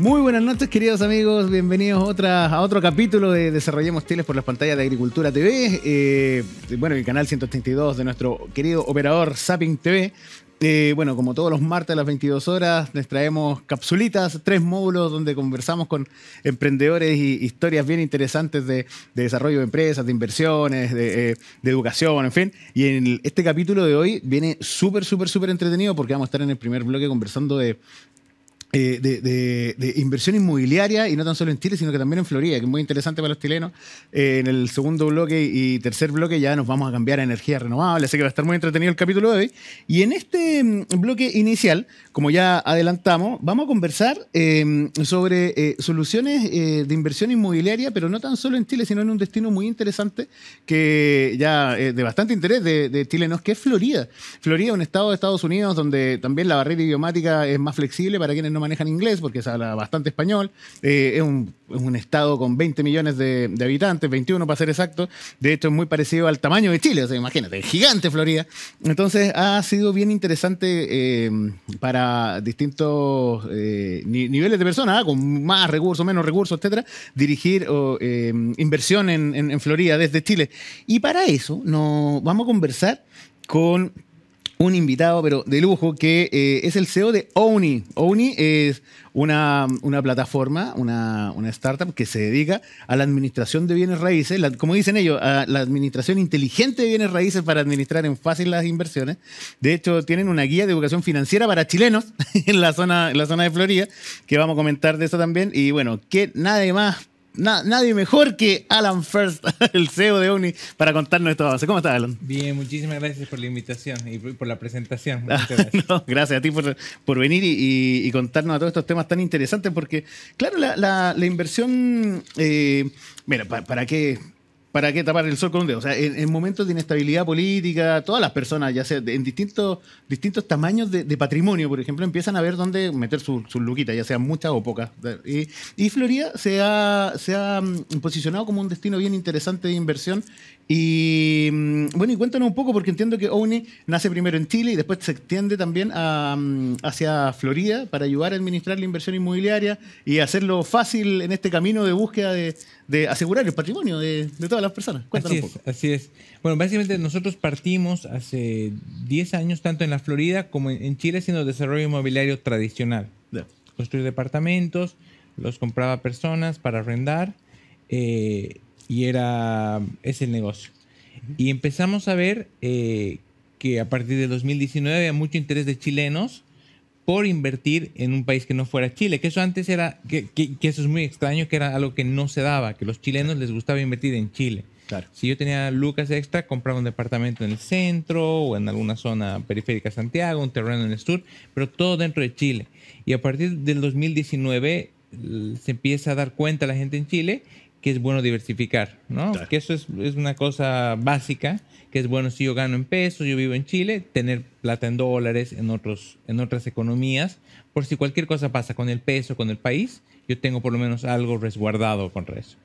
Muy buenas noches, queridos amigos. Bienvenidos a, otro capítulo de Desarrollemos Chiles por las pantallas de Agricultura TV. Eh, bueno, el canal 132 de nuestro querido operador Zapping TV. Eh, bueno, como todos los martes a las 22 horas, les traemos capsulitas, tres módulos donde conversamos con emprendedores y historias bien interesantes de, desarrollo de empresas, de inversiones, de, eh, educación, en fin. Y en este capítulo de hoy viene súper, súper, súper entretenido porque vamos a estar en el primer bloque conversando de eh, de, inversión inmobiliaria y no tan solo en Chile, sino que también en Florida, que es muy interesante para los chilenos. Eh, en el segundo bloque y tercer bloque ya nos vamos a cambiar a energía renovable, así que va a estar muy entretenido el capítulo de hoy. Y en este mm, bloque inicial, como ya adelantamos, vamos a conversar em, sobre eh, soluciones de inversión inmobiliaria, pero no tan solo en Chile, sino en un destino muy interesante que ya de bastante interés de, de chilenos, que es Florida. Florida un estado de Estados Unidos donde también la barrera idiomática es más flexible para quienes no manejan inglés porque se habla bastante español. Eh, es, un, estado con 20 millones de, habitantes, 21 para ser exacto. De hecho, es muy parecido al tamaño de Chile. O sea, imagínate, gigante Florida. Entonces, ha sido bien interesante eh, para distintos eh, niveles de personas, con más recursos, menos recursos, etcétera, dirigir inversión en, en Florida desde Chile. Y para eso, nos vamos a conversar con un invitado, pero de lujo, que eh, es el CEO de Oni. Oni es una, plataforma, una, startup que se dedica a la administración de bienes raíces, como dicen ellos, a la administración inteligente de bienes raíces para administrar en fácil las inversiones. De hecho, tienen una guía de educación financiera para chilenos en la zona, en la zona de Florida, que vamos a comentar de eso también. Y bueno, que nada más nadie mejor que Alan First, el CEO de Uni, para contarnos esto. ¿Cómo estás, Alan? Bien, muchísimas gracias por la invitación y por la presentación. Gracias. a ti por, venir y, contarnos a todos estos temas tan interesantes, porque, claro, la, inversión, eh, mira, ¿para qué? ¿Para qué tapar el sol con un dedo? O sea, en, momentos de inestabilidad política, todas las personas, ya sea en distintos, distintos tamaños de, patrimonio, por ejemplo, empiezan a ver dónde meter sus su luquitas, ya sean muchas o pocas. Y, y Florida se ha, se ha mm, posicionado como un destino bien interesante de inversión y mm, bueno, y cuéntanos un poco, porque entiendo que ONI nace primero en Chile y después se extiende también mm, hacia Florida para ayudar a administrar la inversión inmobiliaria y hacerlo fácil en este camino de búsqueda de, asegurar el patrimonio de, todas las personas. Cuéntanos un poco. así es. Bueno, básicamente nosotros partimos hace 10 años, tanto en la Florida como en Chile, haciendo desarrollo inmobiliario tradicional. Construir departamentos, los compraba personas para arrendar. Eh, y era, es el negocio. Y empezamos a ver eh, que a partir de 2019 había mucho interés de chilenos por invertir en un país que no fuera Chile, que eso antes era, que, que, eso es muy extraño, que era algo que no se daba, que los chilenos les gustaba invertir en Chile. Claro. Si yo tenía lucas extra, compraba un departamento en el centro o en alguna zona periférica de Santiago, un terreno en el sur, pero todo dentro de Chile. Y a partir del 2019 se empieza a dar cuenta la gente en Chile que es bueno diversificar, ¿no? Que eso es, una cosa básica, que es bueno si yo gano en pesos, yo vivo en Chile, tener plata en dólares, en, otros, en otras economías, por si cualquier cosa pasa con el peso, con el país, yo tengo por lo menos algo resguardado contra eso.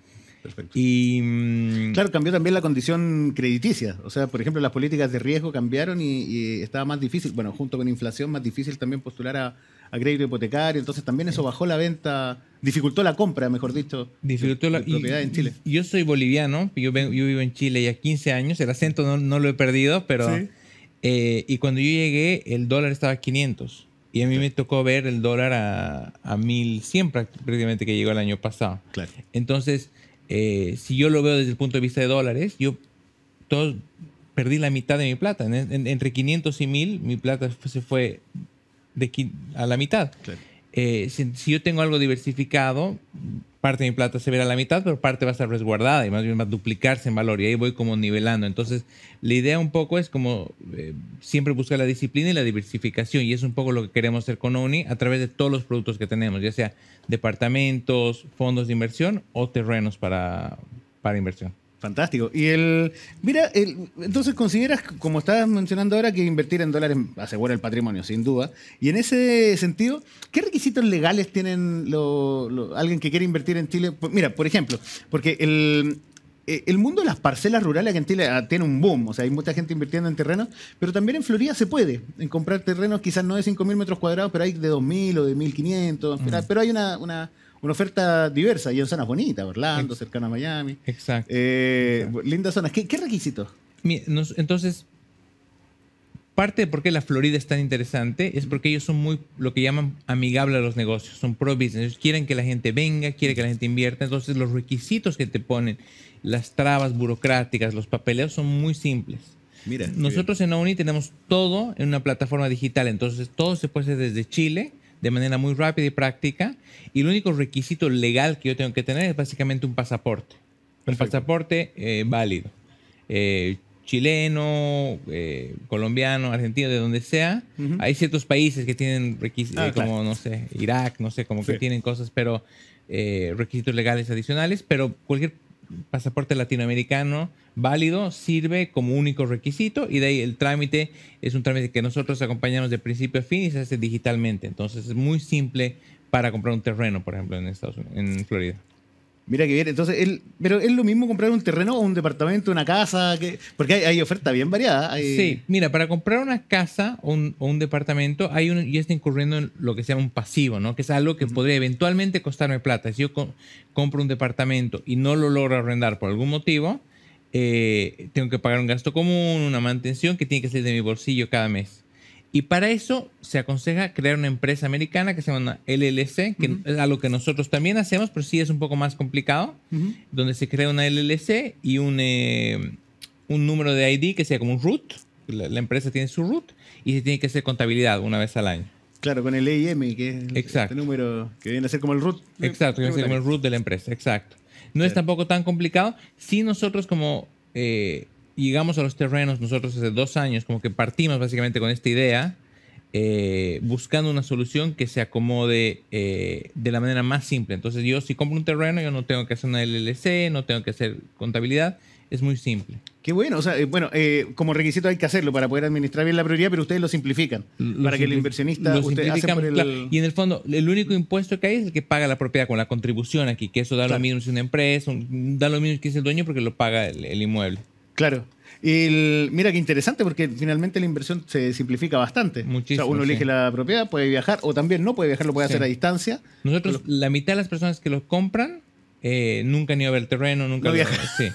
Perfecto. Y mm, claro, cambió también la condición crediticia. O sea, por ejemplo, las políticas de riesgo cambiaron y estaba más difícil, bueno, junto con inflación, más difícil también postular a, a crédito hipotecario, entonces también eso bajó la venta, dificultó la compra, mejor dicho, dificultó la, propiedad en Chile. Yo soy boliviano, yo, yo, vivo en Chile ya 15 años, el acento no, lo he perdido, pero... Eh, y cuando yo llegué, el dólar estaba a 500. Y a mí me tocó ver el dólar a, a 1100 prácticamente que llegó el año pasado. Claro. Entonces, eh, si yo lo veo desde el punto de vista de dólares, yo todo, perdí la mitad de mi plata. entre 500 y 1000, mi plata se fue de a la mitad. Eh, si, yo tengo algo diversificado, parte de mi plata se verá a la mitad, pero parte va a estar resguardada y más bien va a duplicarse en valor y ahí voy como nivelando. Entonces, la idea un poco es como eh, siempre buscar la disciplina y la diversificación y es un poco lo que queremos hacer con ONI a través de todos los productos que tenemos, ya sea departamentos, fondos de inversión o terrenos para, para inversión. Fantástico. Y el, mira, entonces consideras, como estabas mencionando ahora, que invertir en dólares asegura el patrimonio, sin duda. Y en ese sentido, ¿qué requisitos legales tienen lo, alguien que quiere invertir en Chile? Mira, por ejemplo, porque el, eh, el mundo de las parcelas rurales aquí en Chile ah, tiene un boom, o sea, hay mucha gente invirtiendo en terrenos, pero también en Florida se puede en comprar terrenos quizás no de 5.000 metros cuadrados, pero hay de 2.000 o de 1.500, pero, Mm. pero hay una, una, una oferta diversa y en zonas bonitas, Orlando, cercano a Miami. Exacto. Eh, Lindas zonas. ¿Qué, qué requisitos? Entonces, parte de por qué la Florida es tan interesante es porque ellos son muy, lo que llaman amigables a los negocios, son pro-business. Ellos quieren que la gente venga, quieren que la gente invierta. Entonces, los requisitos que te ponen, las trabas burocráticas, los papeleos son muy simples. Mira. Nosotros en ONI tenemos todo en una plataforma digital, entonces todo se puede hacer desde Chile de manera muy rápida y práctica. Y el único requisito legal que yo tengo que tener es básicamente un pasaporte. Un Perfecto. pasaporte eh, válido. Eh, chileno, eh, colombiano, argentino, de donde sea. Hay ciertos países que tienen requisitos, Ah, claro. como, no sé, Irak, no sé, como que tienen cosas, pero requisitos legales adicionales, pero cualquier pasaporte latinoamericano válido sirve como único requisito y de ahí el trámite es un trámite que nosotros acompañamos de principio a fin y se hace digitalmente. Entonces es muy simple para comprar un terreno, por ejemplo, en Estados Unidos, en Florida. Mira que bien. Entonces, él, pero es lo mismo comprar un terreno o un departamento, una casa, que, porque hay, hay oferta bien variada. hay- Sí, mira, para comprar una casa o un, o un departamento, hay uno, ya está incurriendo en lo que se llama un pasivo, ¿no? Que es algo que podría eventualmente costarme plata. Si yo co- compro un departamento y no lo logro arrendar por algún motivo, eh, tengo que pagar un gasto común, una mantención que tiene que salir de mi bolsillo cada mes. Y para eso se aconseja crear una empresa americana que se llama una LLC, que es algo que nosotros también hacemos, pero sí es un poco más complicado donde se crea una LLC y un, eh, un número de ID que sea como un root. La, la empresa tiene su root y se tiene que hacer contabilidad una vez al año. Claro, con el EIM, que es el- Exacto. este número que viene a ser como el root. Exacto, que es como el root de la empresa. Exacto. No es tampoco tan complicado. Si nosotros como eh, llegamos a los terrenos, nosotros hace dos años, como que partimos básicamente con esta idea, eh, buscando una solución que se acomode eh, de la manera más simple. Entonces yo si compro un terreno, yo no tengo que hacer una LLC, no tengo que hacer contabilidad, es muy simple. Qué bueno, o sea, eh, bueno, eh, como requisito hay que hacerlo para poder administrar bien la prioridad, pero ustedes lo simplifican. Lo para que el simpli- inversionista, lo usted hace por el... claro. Y en el fondo, el único impuesto que hay es el que paga la propiedad con la contribución aquí, que eso da Claro. lo mismo si es una empresa, un- da lo mismo que es el dueño porque lo paga el, el inmueble. Claro. El- mira qué interesante porque finalmente la inversión se simplifica bastante. Muchísimo, O sea, uno sí. elige la propiedad, puede viajar o también no puede viajar, lo puede Sí. hacer a distancia. Nosotros, la mitad de las personas que lo compran eh, nunca han ido a ver el terreno, nunca No lo- sí.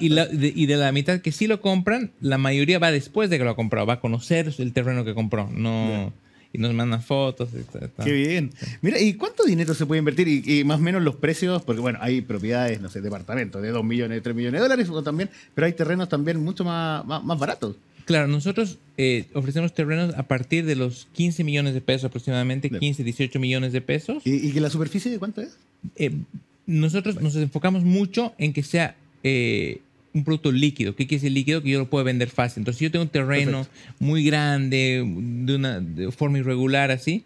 Y, y la- de, y de la mitad que sí lo compran, la mayoría va después de que lo ha comprado, va a conocer el terreno que compró, no y nos mandan fotos. y. Qué bien. Mira, ¿y cuánto dinero se puede invertir? Y, y más o menos los precios, porque bueno, hay propiedades, no sé, departamentos de 2 millones, 3 millones de dólares o también, pero hay terrenos también mucho más, más, más baratos. Claro, nosotros eh, ofrecemos terrenos a partir de los 15 millones de pesos aproximadamente, Bien. 15, 18 millones de pesos. ¿Y, y que la superficie de cuánto es? Eh, nosotros nos enfocamos mucho en que sea eh, un producto líquido. ¿Qué quiere decir líquido? Que yo lo puedo vender fácil. Entonces, si yo tengo un terreno muy grande, de una de forma irregular, así,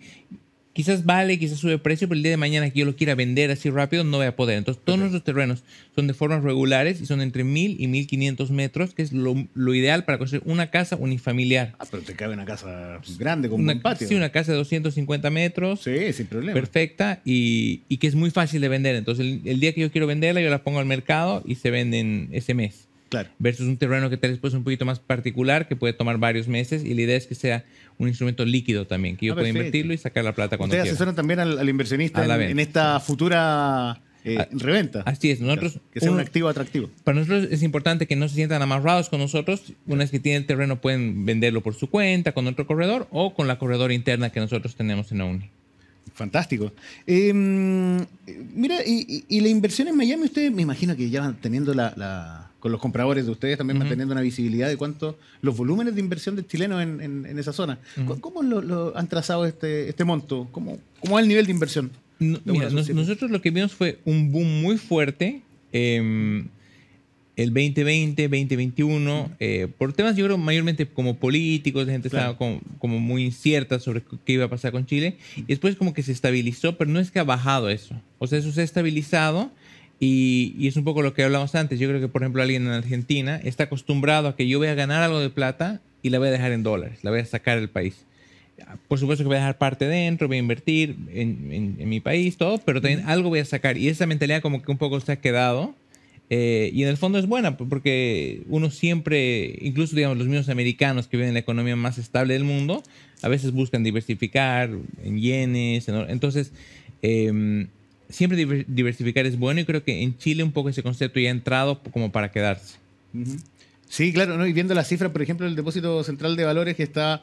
quizás vale, quizás sube precio, pero el día de mañana que yo lo quiera vender así rápido, no voy a poder. Entonces, todos nuestros terrenos son de formas regulares y son entre 1000 y 1500 metros, que es lo, lo ideal para construir una casa unifamiliar. Ah, pero te cabe una casa grande con un patio. sí, una casa de 250 metros Sí, sin problema. perfecta y, y que es muy fácil de vender. Entonces, el, el día que yo quiero venderla, yo la pongo al mercado y se venden ese mes. Claro. Versus un terreno que tal vez puede un poquito más particular, que puede tomar varios meses. Y la idea es que sea un instrumento líquido también, que yo Ah, pueda invertirlo y sacar la plata cuando Ustedes quiera. asesoran también al, al inversionista la en, esta futura eh, Ah, reventa. Así es. Nosotros, que sea un activo atractivo. para nosotros es importante que no se sientan amarrados con nosotros. Una vez que tienen el terreno, pueden venderlo por su cuenta, con otro corredor o con la corredora interna que nosotros tenemos en ONI. Fantástico. Eh, mira, y, y- y la inversión en Miami, ustedes me imagino que ya van teniendo la, la- con los compradores de ustedes también van Ujú. teniendo una visibilidad de cuánto, los volúmenes de inversión de chilenos en, en- en esa zona. Ujú. ¿Cómo lo, lo han trazado este, este monto? ¿Cómo, ¿Cómo va el nivel de inversión? No, De mira, nos- nosotros lo que vimos fue un boom muy fuerte em, el 2020, 2021, eh, por temas yo creo mayormente como políticos, la gente Claro. estaba como, como muy incierta sobre qué iba a pasar con Chile, y después como que se estabilizó, pero no es que ha bajado eso, o sea, eso se ha estabilizado y, y es un poco lo que hablamos antes, yo creo que por ejemplo alguien en Argentina está acostumbrado a que yo voy a ganar algo de plata y la voy a dejar en dólares, la voy a sacar del país. Por supuesto que voy a dejar parte dentro, voy a invertir en, en- en mi país, todo, pero también algo voy a sacar. Y esa mentalidad como que un poco se ha quedado Eh, y en el fondo es buena porque uno siempre, incluso digamos los mismos americanos que viven en la economía más estable del mundo, a veces buscan diversificar en yenes. entonces, em, siempre diversificar es bueno y creo que en Chile un poco ese concepto ya ha entrado como para quedarse. Sí, claro, ¿no? y viendo las cifras, por ejemplo, el depósito central de valores que está,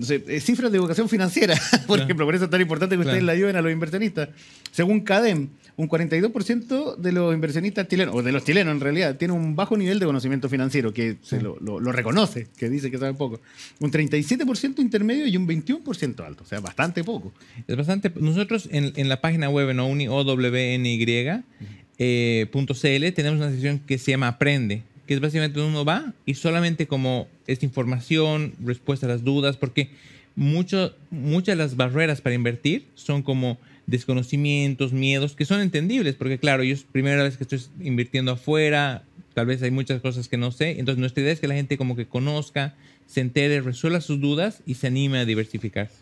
no sé, eh, cifras de educación financiera, por ejemplo, por eso es tan importante que ustedes la ayuden a los inversionistas. Según CADEM, un 42% de los inversionistas chilenos, o de los chilenos en realidad, tiene un bajo nivel de conocimiento financiero, que se lo, reconoce, que dice que sabe poco. Un 37% intermedio y un 21% alto, o sea, bastante poco. Es bastante. Nosotros en, la página web en OWNY, eh, .cl tenemos una sección que se llama Aprende, que es básicamente uno va y solamente como esta información, respuesta a las dudas, porque muchas de las barreras para invertir son como desconocimientos, miedos, que son entendibles, porque claro, yo es primera vez que estoy invirtiendo afuera, tal vez hay muchas cosas que no sé, entonces nuestra idea es que la gente como que conozca, se entere, resuelva sus dudas y se anime a diversificarse.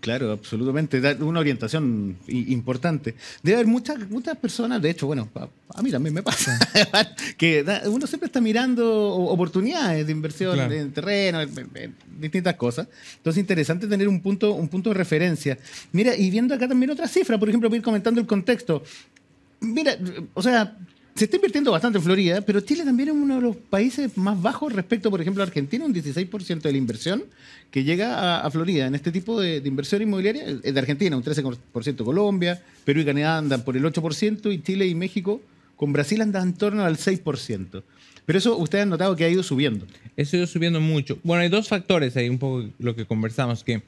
Claro, absolutamente. Da una orientación importante. Debe haber muchas, muchas personas, de hecho, bueno, a, mí también me pasa, que uno siempre está mirando oportunidades de inversión en terreno, en, distintas cosas. Entonces, es interesante tener un punto, un punto de referencia. Mira, y viendo acá también otra cifra, por ejemplo, voy ir comentando el contexto. Mira, o sea, se está invirtiendo bastante en Florida, pero Chile también es uno de los países más bajos respecto, por ejemplo, a Argentina, un 16% de la inversión que llega a, Florida en este tipo de, inversión inmobiliaria es de Argentina, un 13% Colombia, Perú y Canadá andan por el 8% y Chile y México con Brasil andan en torno al 6%. Pero eso ustedes han notado que ha ido subiendo. Eso ha ido subiendo mucho. Bueno, hay dos factores ahí, un poco lo que conversamos, que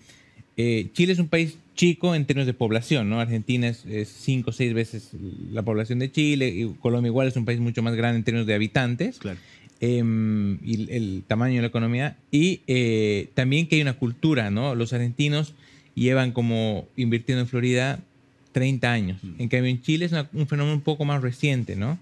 eh, Chile es un país chico en términos de población, ¿no? Argentina es, cinco o seis veces la población de Chile, y Colombia igual es un país mucho más grande en términos de habitantes. Claro. Em, y el tamaño de la economía. Y eh, también que hay una cultura, ¿no? Los argentinos llevan como invirtiendo en Florida 30 años. Mm. En cambio, en Chile es un fenómeno un poco más reciente, ¿no?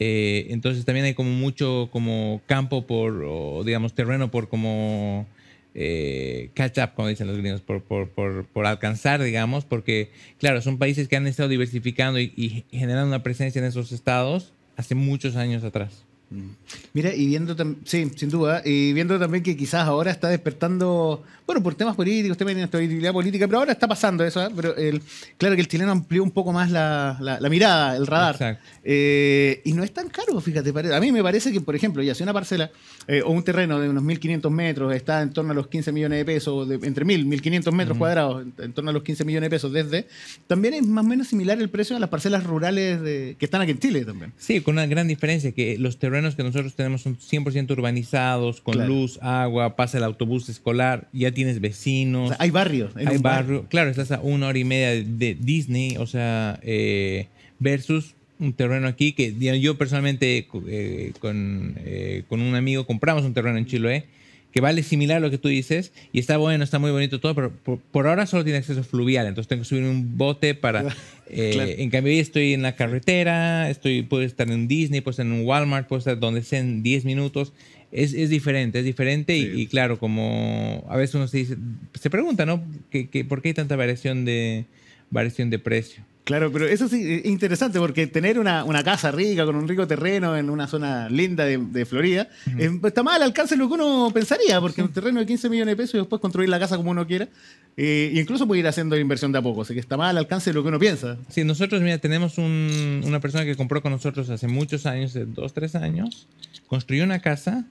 Eh, entonces también hay como mucho como campo por, o digamos, terreno por como eh, catch up, como dicen los gringos, por, por, por, por, alcanzar, digamos, porque, claro, son países que han estado diversificando y, generando una presencia en esos estados hace muchos años atrás. Mm. Mira, y viendo también, sí, sin duda, y viendo también que quizás ahora está despertando, bueno, por temas políticos, temas de inestabilidad política, pero ahora está pasando eso, ¿eh? pero el, claro que el chileno amplió un poco más la, la, mirada, el radar. Eh, y no es tan caro, fíjate, a mí me parece que, por ejemplo, ya si una parcela eh, o un terreno de unos 1.500 metros está en torno a los 15 millones de pesos, de, entre 1.000, 1.500 metros cuadrados, en, torno a los 15 millones de pesos desde, también es más o menos similar el precio a las parcelas rurales de, que están aquí en Chile también. Sí, con una gran diferencia, que los terrenos que nosotros tenemos son 100% urbanizados, con luz, agua, pasa el autobús escolar, ya tienes vecinos. hay barrios. Hay barrio. Claro, estás a una hora y media de Disney, o sea, eh, versus un terreno aquí que yo personalmente eh, con, eh, con, un amigo compramos un terreno en Chiloé que vale similar a lo que tú dices y está bueno, está muy bonito todo, pero por, ahora solo tiene acceso fluvial, entonces tengo que subir un bote para... Eh, en cambio, estoy en la carretera, estoy, puedo estar en Disney, puedo estar en un Walmart, puedo estar donde sea en 10 minutos. Es, es, diferente, es diferente y, claro, como a veces uno se dice, se pregunta, ¿no? ¿Qué, por qué hay tanta variación de, variación de precio? Claro, pero eso sí es interesante porque tener una, casa rica con un rico terreno en una zona linda de, Florida está más al alcance de lo que uno pensaría, porque un terreno de 15 millones de pesos y después construir la casa como uno quiera, e incluso puede ir haciendo inversión de a poco, así que está más al alcance de lo que uno piensa. Sí, nosotros, mira, tenemos una persona que compró con nosotros hace muchos años, dos, tres años, construyó una casa,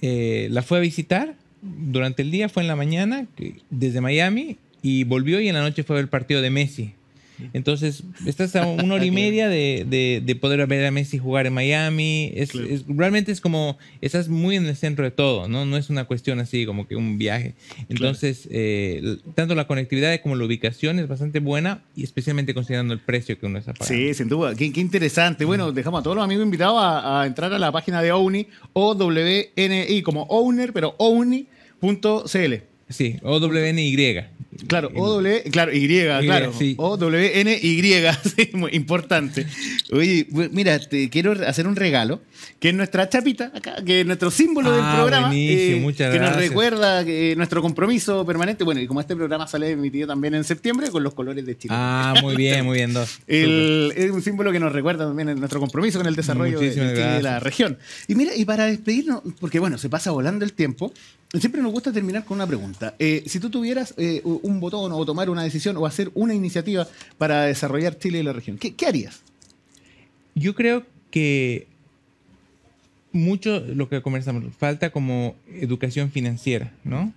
eh, la fue a visitar durante el día, fue en la mañana, desde Miami, y volvió y en la noche fue a ver el partido de Messi. Entonces, estás a una hora y media de, de, poder ver a Messi jugar en Miami. Es, realmente es como, estás muy en el centro de todo, ¿no? No es una cuestión así como que un viaje. Entonces, eh, tanto la conectividad como la ubicación es bastante buena y especialmente considerando el precio que uno está pagando. Sí, sin duda. Qué, interesante. Bueno, dejamos a todos los amigos invitados a, entrar a la página de OWNI, O-W-N-I, como owner, pero OWNI.cl. Sí, O-W-N-Y. Claro, O-W, claro, Y, claro. O-W-N-Y, sí, muy importante. Oye, mira, te quiero hacer un regalo, que es nuestra chapita acá, que es nuestro símbolo del Ah, programa. muchas que nos gracias. recuerda que nuestro compromiso permanente. Bueno, y como este programa sale emitido también en septiembre, con los colores de Chile. Ah, muy bien, muy bien, dos. El- es un símbolo que nos recuerda también en nuestro compromiso con el desarrollo de, y la región. Y mira, y para despedirnos, porque bueno, se pasa volando el tiempo, siempre nos gusta terminar con una pregunta. Eh, si tú tuvieras eh, un botón o tomar una decisión o hacer una iniciativa para desarrollar Chile y la región, ¿qué, qué harías? Yo creo que mucho lo que conversamos, falta como educación financiera, ¿no?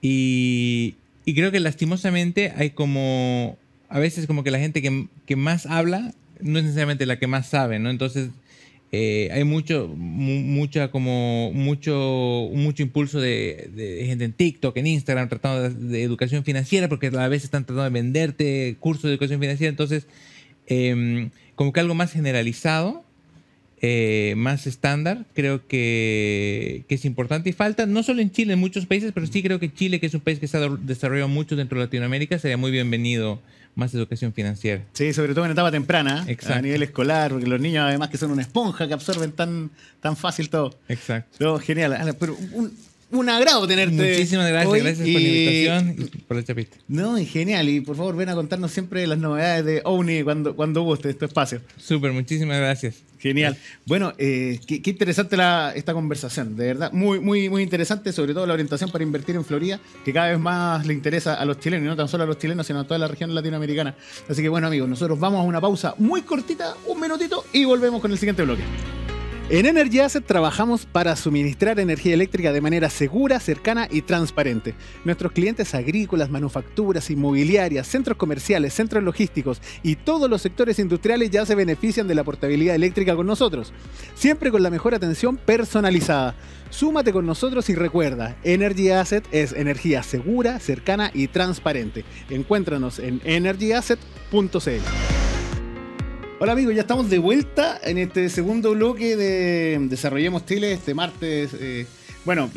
Y, y creo que lastimosamente hay como, a veces como que la gente que, que más habla no es necesariamente la que más sabe, ¿no? Entonces eh, hay mucho, mu- mucha como, mucho, mucho impulso de, gente en TikTok, en Instagram, tratando de, educación financiera, porque a veces están tratando de venderte cursos de educación financiera, entonces em, como que algo más generalizado eh, más estándar, creo que, que es importante. Y falta, no solo en Chile, en muchos países, pero sí creo que Chile, que es un país que se ha desarrollado mucho dentro de Latinoamérica, sería muy bienvenido más educación financiera. Sí, sobre todo en etapa temprana, Exacto. a nivel escolar, porque los niños además que son una esponja que absorben tan, tan fácil todo. Exacto. Genial. Pero un, un agrado tenerte. Muchísimas gracias, hoy gracias por la invitación y por el chapito. No, y genial. Y por favor, ven a contarnos siempre las novedades de OVNI cuando, cuando guste de tu espacio. Súper, muchísimas gracias. Genial. Bueno, eh, qué, interesante la- esta conversación, de verdad. Muy, muy, muy interesante, sobre todo la orientación para invertir en Florida, que cada vez más le interesa a los chilenos, y no tan solo a los chilenos, sino a toda la región latinoamericana. Así que bueno, amigos, nosotros vamos a una pausa muy cortita, un minutito, y volvemos con el siguiente bloque. En Energy Asset trabajamos para suministrar energía eléctrica de manera segura, cercana y transparente. Nuestros clientes agrícolas, manufacturas, inmobiliarias, centros comerciales, centros logísticos y todos los sectores industriales ya se benefician de la portabilidad eléctrica con nosotros. Siempre con la mejor atención personalizada. Súmate con nosotros y recuerda, Energy Asset es energía segura, cercana y transparente. Encuéntranos en energyasset.cl. Hola amigos, ya estamos de vuelta en este segundo bloque de Desarrollemos Chile este martes. eh, bueno,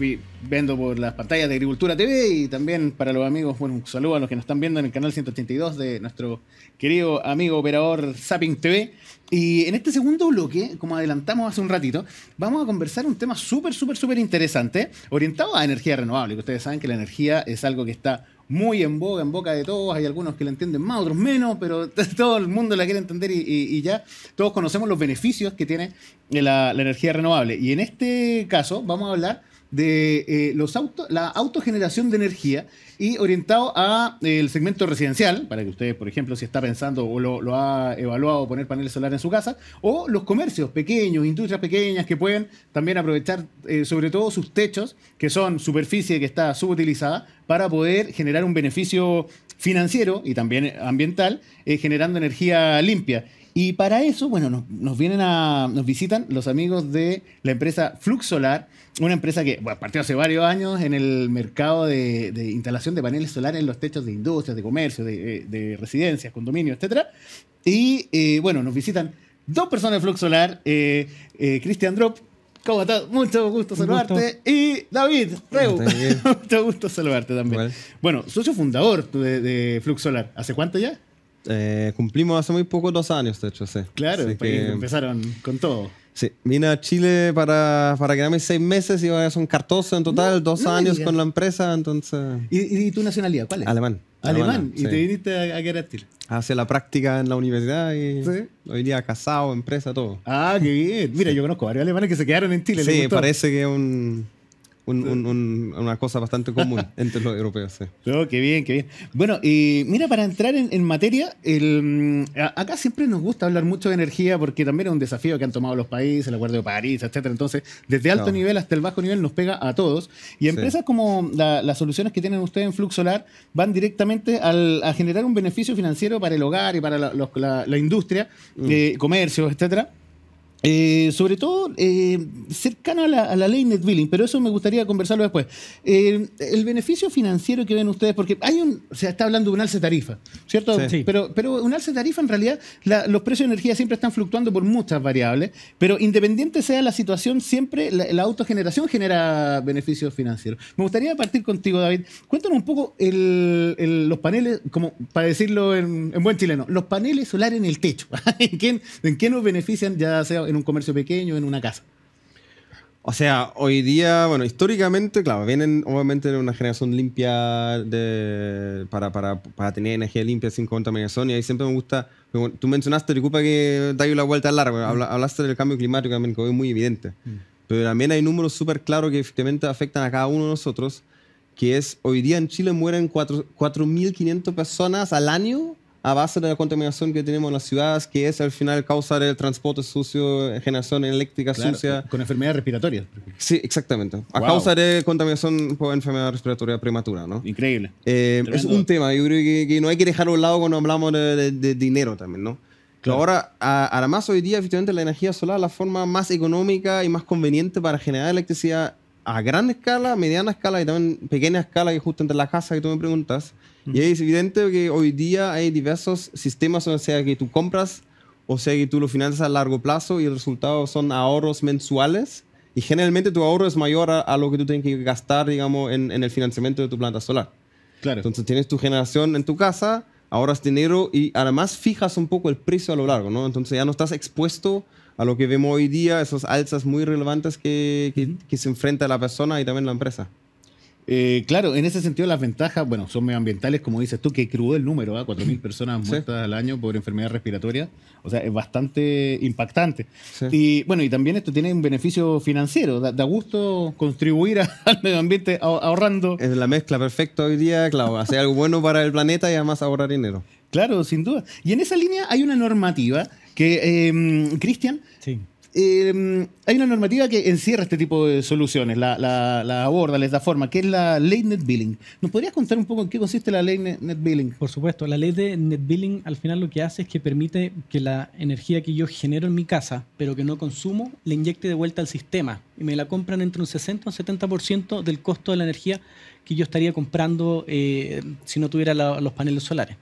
viendo por las pantallas de Agricultura TV y también para los amigos, bueno, un saludo a los que nos están viendo en el canal 182 de nuestro querido amigo operador Zapping TV. Y en este segundo bloque, como adelantamos hace un ratito, vamos a conversar un tema súper, súper, súper interesante, orientado a energía renovable, que ustedes saben que la energía es algo que está muy en boga, en boca de todos. Hay algunos que la entienden más, otros menos, pero todo el mundo la quiere entender y, y- y ya todos conocemos los beneficios que tiene la, la energía renovable. Y en este caso vamos a hablar de eh, los autos, la autogeneración de energía y orientado a eh, el segmento residencial, para que usted, por ejemplo, si está pensando o lo, lo ha evaluado poner paneles solares en su casa, o los comercios pequeños, industrias pequeñas que pueden también aprovechar eh, sobre todo sus techos, que son superficie que está subutilizada, para poder generar un beneficio financiero y también ambiental, eh, generando energía limpia. Y para eso, bueno, nos, nos vienen a, nos visitan los amigos de la empresa Flux Solar, una empresa que bueno, partió hace varios años en el mercado de, de instalación de paneles solares en los techos de industrias, de comercio, de, de residencias, condominios, etcétera. Y eh, bueno, nos visitan dos personas de Flux Solar, eh, eh, Cristian Drop. ¿Cómo estás? Mucho gusto Un saludarte. Y David Reu. Mucho gusto saludarte también. Igual. Bueno, socio fundador de, de Flux Solar. ¿Hace cuánto ya? Eh, cumplimos hace muy poco dos años, de hecho, sí. Claro, que- empezaron con todo. Sí, vine a Chile para, para quedarme seis meses y ahora son 14 en total, No, dos no años con la empresa, entonces... ¿Y, y tu nacionalidad? ¿Cuál es? Alemán. Alemán. Alemana, y sí. te viniste a, a quedar a Chile. Hacía la práctica en la universidad y Sí. hoy día casado, empresa, todo. Ah, qué bien. Mira, yo conozco varios alemanes que se quedaron en Chile. Sí, parece que es un, un- un- un- una cosa bastante común entre los europeos, sí. Oh, qué bien, qué bien. Bueno, y mira, para entrar en, en materia, el, a- acá siempre nos gusta hablar mucho de energía porque también es un desafío que han tomado los países, el Acuerdo de París, etcétera. Entonces, desde alto nivel hasta el bajo nivel nos pega a todos. Y Sí. empresas como la- las soluciones que tienen ustedes en Flux Solar van directamente al- a generar un beneficio financiero para el hogar y para la, los- la- la industria, Mm. eh, comercios, etcétera. Eh, sobre todo eh, cercano a la, ley net billing, pero eso me gustaría conversarlo después. Eh, el beneficio financiero que ven ustedes, porque hay un, se está hablando de un alce tarifa, ¿cierto? Sí. Pero, pero un alce tarifa en realidad, los precios de energía siempre están fluctuando por muchas variables, pero independiente sea la situación, siempre la, autogeneración genera beneficios financieros. Me gustaría partir contigo, David. Cuéntanos un poco los paneles, como para decirlo en, buen chileno, los paneles solares en el techo. ¿En qué, ¿En qué nos benefician, ya sea en un comercio pequeño, en una casa. O sea, hoy día, bueno, históricamente, claro, vienen obviamente de una generación limpia de, para, para, para, tener energía limpia sin contaminación y ahí siempre me gusta, tú mencionaste, disculpa que da la vuelta larga, mm. hablaste del cambio climático también, que es muy evidente, mm. pero también hay números súper claros que efectivamente afectan a cada uno de nosotros, que es, hoy día en Chile mueren 4.500 personas al año a base de la contaminación que tenemos en las ciudades, que es al final causa del transporte sucio, generación eléctrica sucia. Con enfermedades respiratorias. Sí, exactamente. A causa de contaminación por enfermedad respiratoria prematura, ¿no? Increíble. Eh, es un tema, yo creo que, no hay que dejarlo a un lado cuando hablamos de, dinero también, ¿no? Ahora, además hoy día, efectivamente, la energía solar es la forma más económica y más conveniente para generar electricidad a gran escala, mediana escala y también pequeña escala, que justo entre la casa que tú me preguntas. Y es evidente que hoy día hay diversos sistemas, o sea, que tú compras, o sea, que tú lo financias a largo plazo y el resultado son ahorros mensuales. Y generalmente tu ahorro es mayor a, lo que tú tienes que gastar, digamos, en, en, el financiamiento de tu planta solar. Claro. Entonces tienes tu generación en tu casa, ahorras dinero y además fijas un poco el precio a lo largo, ¿no? Entonces ya no estás expuesto a lo que vemos hoy día, esos alzas muy relevantes que, que, que se enfrenta la persona y también la empresa. Eh, claro, en ese sentido las ventajas, bueno, son medioambientales, como dices tú, que crudo el número, ¿eh? 4.000 personas muertas al año por enfermedad respiratoria, o sea, es bastante impactante. Y bueno, y también esto tiene un beneficio financiero, da, gusto contribuir al medio ambiente ahorrando. Es la mezcla perfecta hoy día, claro, hacer algo bueno para el planeta y además ahorrar dinero. Claro, sin duda. Y en esa línea hay una normativa que, eh, Cristian, sí. Em, hay una normativa que encierra este tipo de soluciones, la, aborda, les da forma, que es la ley net billing. ¿Nos podrías contar un poco en qué consiste la ley net, billing? Por supuesto, la ley de net billing al final lo que hace es que permite que la energía que yo genero en mi casa, pero que no consumo, le inyecte de vuelta al sistema y me la compran entre un 60 y un 70% del costo de la energía que yo estaría comprando eh, si no tuviera los paneles solares.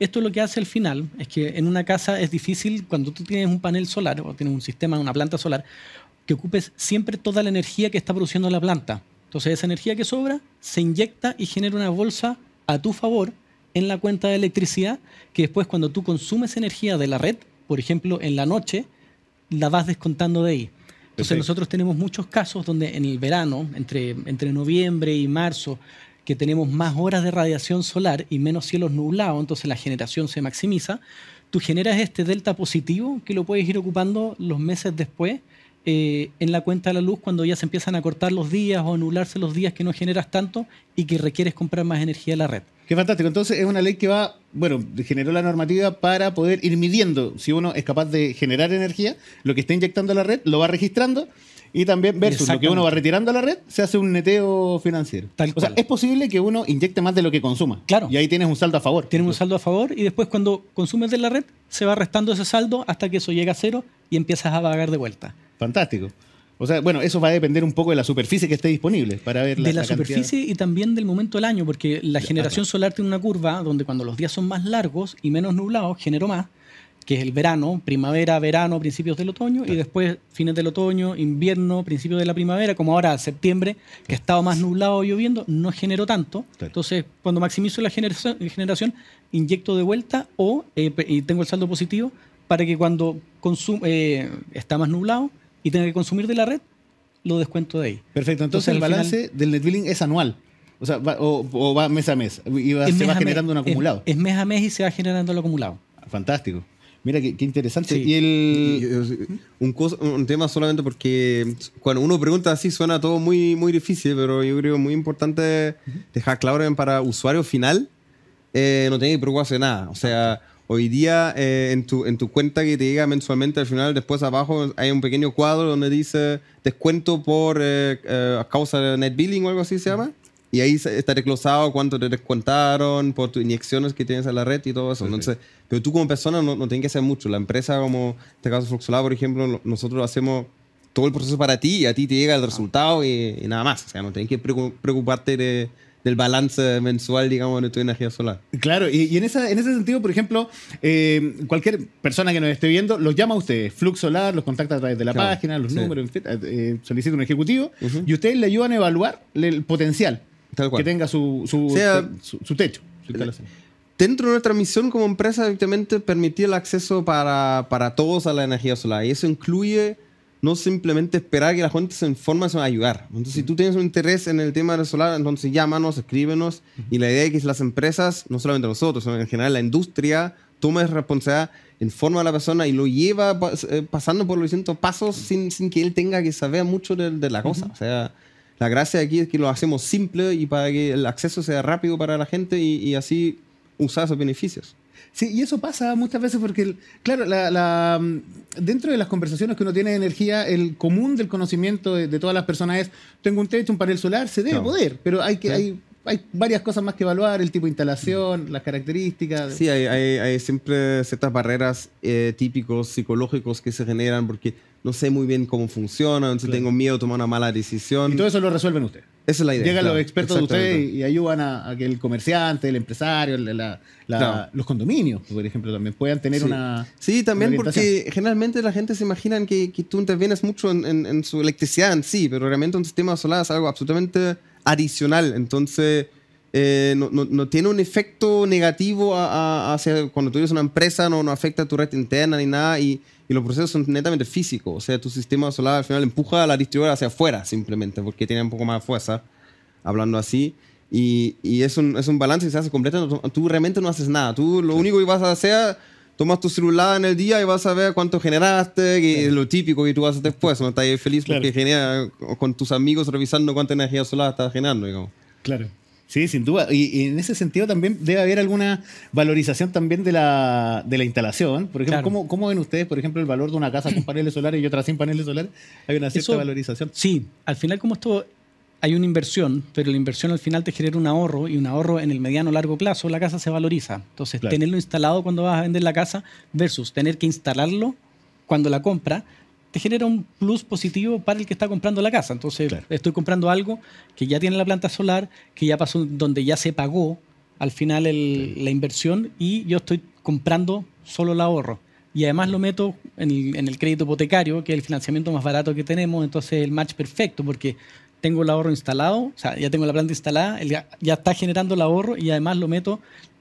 Esto lo que hace al final es que en una casa es difícil cuando tú tienes un panel solar o tienes un sistema, una planta solar, que ocupes siempre toda la energía que está produciendo la planta. Entonces esa energía que sobra se inyecta y genera una bolsa a tu favor en la cuenta de electricidad que después cuando tú consumes energía de la red, por ejemplo en la noche, la vas descontando de ahí. Entonces nosotros tenemos muchos casos donde en el verano, entre, entre noviembre y marzo, que tenemos más horas de radiación solar y menos cielos nublados, entonces la generación se maximiza, tú generas este delta positivo que lo puedes ir ocupando los meses después eh, en la cuenta de la luz cuando ya se empiezan a cortar los días o anularse los días que no generas tanto y que requieres comprar más energía de la red. Qué fantástico. Entonces es una ley que va, bueno, generó la normativa para poder ir midiendo si uno es capaz de generar energía, lo que está inyectando a la red, lo va registrando y también versus lo que uno va retirando a la red, se hace un neteo financiero. o sea, es posible que uno inyecte más de lo que consuma. Claro. Y ahí tienes un saldo a favor. Tienes un saldo a favor y después cuando consumes de la red, se va restando ese saldo hasta que eso llega a cero y empiezas a pagar de vuelta. Fantástico. O sea, bueno, eso va a depender un poco de la superficie que esté disponible para ver la De la, superficie y también del momento del año, porque la generación solar tiene una curva donde cuando los días son más largos y menos nublados, genero más que es el verano, primavera, verano, principios del otoño, y después fines del otoño, invierno, principios de la primavera, como ahora septiembre, que ha estado más nublado lloviendo, no generó tanto. Entonces, cuando maximizo la generación, generación inyecto de vuelta o eh, y tengo el saldo positivo para que cuando eh, está más nublado y tenga que consumir de la red, lo descuento de ahí. Perfecto, entonces, el balance del net billing es anual. O sea, va, o, va mes a mes y se va generando un acumulado. es mes a mes y se va generando el acumulado. Fantástico. Mira qué, interesante. Y el... un, un, tema solamente porque cuando uno pregunta así suena todo muy, muy difícil, pero yo creo muy importante dejar claro para usuario final, eh, no tiene que preocuparse de nada. O sea, hoy día eh, en, tu, en tu cuenta que te llega mensualmente al final, después abajo hay un pequeño cuadro donde dice descuento por eh, a causa de net billing o algo así se llama. y ahí está desglosado cuánto te descontaron por tus inyecciones que tienes a la red y todo eso. Entonces, pero tú como persona no, no tienes que hacer mucho. La empresa, como en este caso Fluxolab, por ejemplo, lo- nosotros hacemos todo el proceso para ti y a ti te llega el resultado y, y nada más. O sea, no tienes que preocu- preocuparte de- del balance mensual, digamos, de tu energía solar. Claro, y, y en, esa, en ese sentido, por ejemplo, eh, cualquier persona que nos esté viendo los llama a ustedes, Flux Solar, los contacta a través de la Claro, página, los sí. números, en fin, eh, solicita un ejecutivo y ustedes le ayudan a evaluar el potencial Tal cual. que tenga su, su, Sea- su, su techo, su. Dentro de nuestra misión como empresa, evidentemente, permitir el acceso para, para todos a la energía solar. Y eso incluye no simplemente esperar que la gente se informe, sino ayudar. Entonces, si tú tienes un interés en el tema del solar, entonces llámanos, escríbenos. Y la idea es que las empresas, no solamente nosotros, sino en general la industria, tome responsabilidad, informa a la persona y lo lleva eh, pasando por los distintos pasos sin, sin que él tenga que saber mucho de, de la cosa. O sea, la gracia aquí es que lo hacemos simple y para que el acceso sea rápido para la gente y, y así usar esos beneficios. Sí, y eso pasa muchas veces porque, claro, la, la, mm, dentro de las conversaciones que uno tiene de energía, el común del conocimiento de, de todas las personas es, tengo un techo, un panel solar, se debe poder, pero hay, que, Sí. hay, hay varias cosas más que evaluar, el tipo de instalación, las características. Sí, hay, hay- hay siempre ciertas barreras eh, típicos psicológicos que se generan porque no sé muy bien cómo funciona, entonces Claro. tengo miedo de tomar una mala decisión. Y todo eso lo resuelven ustedes. Esa es la idea. Llegan claro, los expertos de ustedes y, y ayudan a, a que el comerciante, el empresario, la- la- la- Claro. los condominios, por ejemplo, también puedan tener Sí. una... Sí, también una porque generalmente la gente se imagina que, que tú intervienes mucho en, en- en su electricidad en sí, pero realmente un sistema solar es algo absolutamente adicional. Entonces, eh, no, no- no tiene un efecto negativo a- a- hacia cuando tú eres una empresa, no, no afecta a tu red interna ni nada, y, y los procesos son netamente físicos. O sea, tu sistema solar al final empuja a la distribuidora hacia afuera, simplemente, porque tiene un poco más de fuerza, hablando así. Y, y es, un, es un balance que se hace completo. Tú realmente no haces nada. Tú lo único que vas a hacer tomas tu celular en el día y vas a ver cuánto generaste, que es lo típico que tú haces después. No estás feliz Claro. porque genera con tus amigos revisando cuánta energía solar estás generando, digamos. Claro. Sí, sin duda. Y, y en ese sentido también debe haber alguna valorización también de la, de la instalación. Por ejemplo, Claro. ¿cómo, ¿cómo ven ustedes, por ejemplo, el valor de una casa con paneles solares y otra sin paneles solares? Hay una cierta Eso- valorización. Sí, al final como esto hay una inversión, pero la inversión al final te genera un ahorro y un ahorro en el mediano o largo plazo, la casa se valoriza. Entonces, Claro. tenerlo instalado cuando vas a vender la casa versus tener que instalarlo cuando la compra, te genera un plus positivo para el que está comprando la casa. Entonces, Claro. estoy comprando algo que ya tiene la planta solar, que ya pasó, donde ya se pagó al final el- la inversión y yo estoy comprando solo el ahorro. Y además lo meto en el, en el crédito hipotecario, que es el financiamiento más barato que tenemos, entonces el match perfecto, porque tengo el ahorro instalado, o sea, ya tengo la planta instalada, ya está generando el ahorro y además lo meto,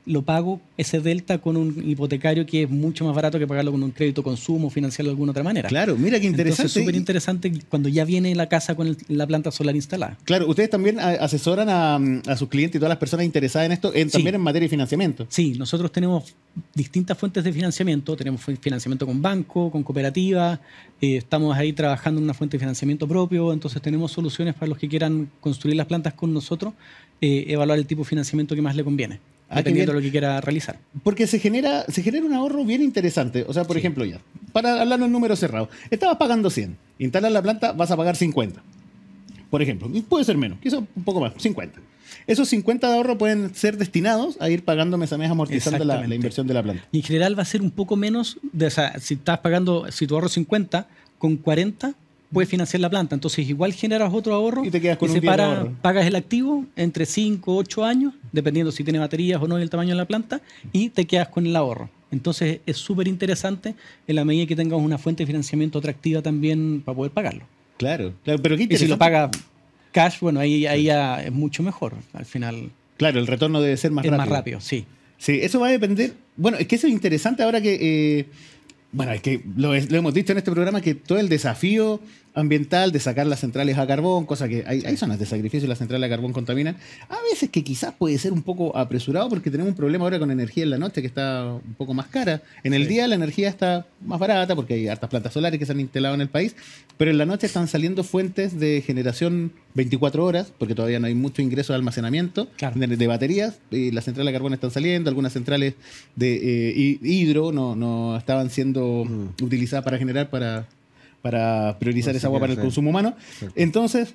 lo pago ese delta con un hipotecario que es mucho más barato que pagarlo con un crédito consumo, financiarlo de alguna otra manera. Claro, mira qué interesante. Entonces, súper interesante cuando ya viene la casa con el- la planta solar instalada. Claro, ustedes también asesoran a, a sus clientes y todas las personas interesadas en esto, en- Sí. también en materia de financiamiento. Sí, nosotros tenemos distintas fuentes de financiamiento. Tenemos financiamiento con banco, con cooperativa. eh, estamos ahí trabajando en una fuente de financiamiento propio. Entonces tenemos soluciones para los que quieran construir las plantas con nosotros, eh, evaluar el tipo de financiamiento que más le conviene, Ah, dependiendo de lo que quiera realizar. Porque se genera, se genera un ahorro bien interesante. O sea, por ejemplo, ya, para hablar en números cerrados, estabas pagando 100, instalas la planta, vas a pagar 50. Por ejemplo, puede ser menos, quizás un poco más, 50. Esos 50 de ahorro pueden ser destinados a ir pagando mes a mes amortizando la, inversión de la planta. Y en general va a ser un poco menos, de, o sea, si estás pagando, si tu ahorro es 50, con 40 puedes financiar la planta. Entonces igual generas otro ahorro Y te quedas con un se 10 de para- ahorro. pagas el activo entre 5 o 8 años, dependiendo si tiene baterías o no y el tamaño de la planta, y te quedas con el ahorro. Entonces es súper interesante en la medida que tengas una fuente de financiamiento atractiva también para poder pagarlo. Claro, claro, pero qué Y si lo pagas cash, bueno, ahí, ahí ya es mucho mejor. Al final Claro, el retorno debe ser más es rápido. más rápido, sí. Sí, eso va a depender. Bueno, es que eso es interesante ahora que. eh, bueno, es que lo, lo hemos dicho en este programa que todo el desafío ambiental de sacar las centrales a carbón, cosa que hay, hay zonas de sacrificio y las centrales a carbón contaminan, a veces que quizás puede ser un poco apresurado porque tenemos un problema ahora con energía en la noche que está un poco más cara. En el día la energía está más barata porque hay hartas plantas solares que se han instalado en el país, pero en la noche están saliendo fuentes de generación 24 horas porque todavía no hay mucho ingreso de almacenamiento Claro. de, de baterías. y las centrales de carbón están saliendo, algunas centrales de eh, hi- hidro no, no estaban siendo Mm. utilizadas para generar, para, para priorizar esa agua para el consumo humano. Entonces,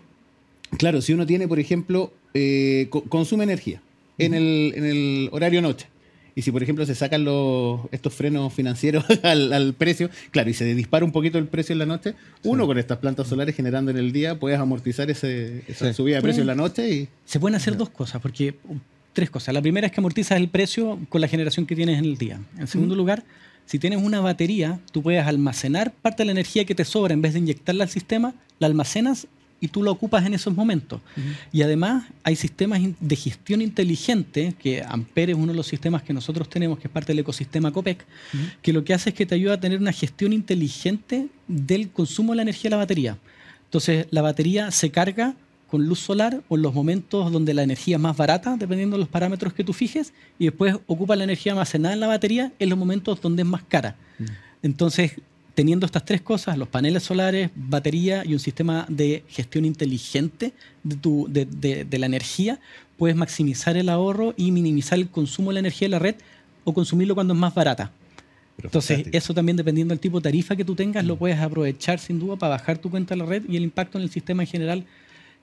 claro, si uno tiene, por ejemplo, eh, co- consume energía en, el, en el horario noche. Y si, por ejemplo, se sacan los, estos frenos financieros al, al precio, claro, y se dispara un poquito el precio en la noche, uno con estas plantas solares generando en el día, puedes amortizar ese, esa Sí. subida de precio en la noche y Se pueden hacer dos cosas, porque tres cosas. La primera es que amortizas el precio con la generación que tienes en el día. En segundo lugar, si tienes una batería, tú puedes almacenar parte de la energía que te sobra en vez de inyectarla al sistema, la almacenas y tú la ocupas en esos momentos. Y además hay sistemas de gestión inteligente, que Ampere es uno de los sistemas que nosotros tenemos, que es parte del ecosistema COPEC, que lo que hace es que te ayuda a tener una gestión inteligente del consumo de la energía de la batería. Entonces, la batería se carga con luz solar o en los momentos donde la energía es más barata, dependiendo de los parámetros que tú fijes, y después ocupa la energía almacenada en la batería en los momentos donde es más cara. Entonces, teniendo estas tres cosas, los paneles solares, batería y un sistema de gestión inteligente de, tu, de, de- de la energía, puedes maximizar el ahorro y minimizar el consumo de la energía de la red o consumirlo cuando es más barata. Pero Entonces, fantástico. eso también dependiendo del tipo de tarifa que tú tengas, lo puedes aprovechar sin duda para bajar tu cuenta de la red y el impacto en el sistema en general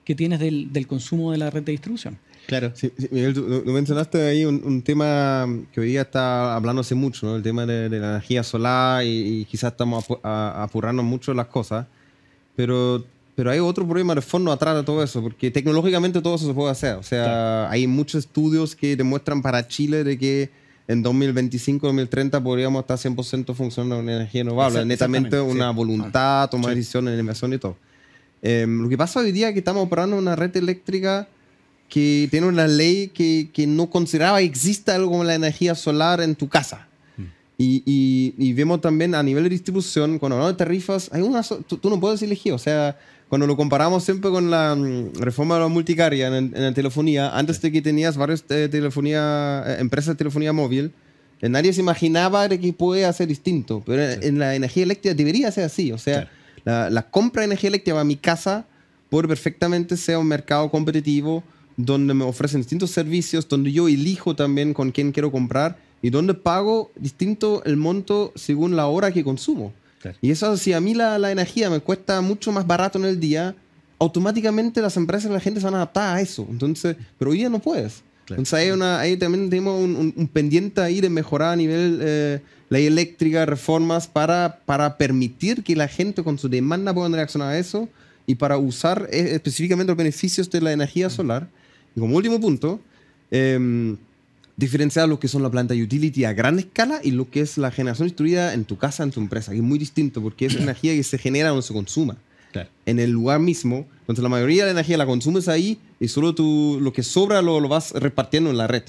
que tienes del, del consumo de la red de distribución. Claro. Sí, sí, Miguel, tú, tú mencionaste ahí un, un tema que hoy día está hablándose mucho, ¿no? el tema de, de la energía solar y, y quizás estamos apu- a- apurando mucho las cosas, pero, pero hay otro problema de fondo atrás de todo eso, porque tecnológicamente todo eso se puede hacer. O sea, hay muchos estudios que demuestran para Chile de que en 2025, 2030 podríamos estar 100% funcionando con energía renovable. Netamente una sí. voluntad, tomar Sí. decisiones, inversión y todo. Em, lo que pasa hoy día es que estamos operando una red eléctrica que tiene una ley que, que no consideraba que exista algo como la energía solar en tu casa. Y, y- y vemos también a nivel de distribución, cuando hablamos de tarifas, hay una, so- tú, tú no puedes elegir. O sea, cuando lo comparamos siempre con la mm, reforma de la multicarria en, en la telefonía, antes de que tenías varias eh, telefonía, eh, empresas de telefonía móvil, eh, nadie se imaginaba de que puede ser distinto. Pero en- en la energía eléctrica debería ser así. O sea, la, la compra de energía eléctrica para mi casa puede perfectamente ser un mercado competitivo donde me ofrecen distintos servicios, donde yo elijo también con quién quiero comprar y donde pago distinto el monto según la hora que consumo. Claro. Y eso, si a mí la, la energía me cuesta mucho más barato en el día, automáticamente las empresas y la gente se van a adaptar a eso. Entonces, pero hoy día no puedes. Claro. Entonces hay una, ahí también tenemos un, un- un pendiente ahí de mejorar a nivel eh, ley eléctrica, reformas para, para permitir que la gente con su demanda pueda reaccionar a eso y para usar eh, específicamente los beneficios de la energía solar. Y como último punto, em, diferenciar lo que son la planta utility a gran escala y lo que es la generación distribuida en tu casa, en tu empresa, que es muy distinto porque es energía que se genera donde se consuma Claro. en el lugar mismo. Entonces la mayoría de la energía la consumes ahí y solo tú, lo que sobra lo, lo vas repartiendo en la red.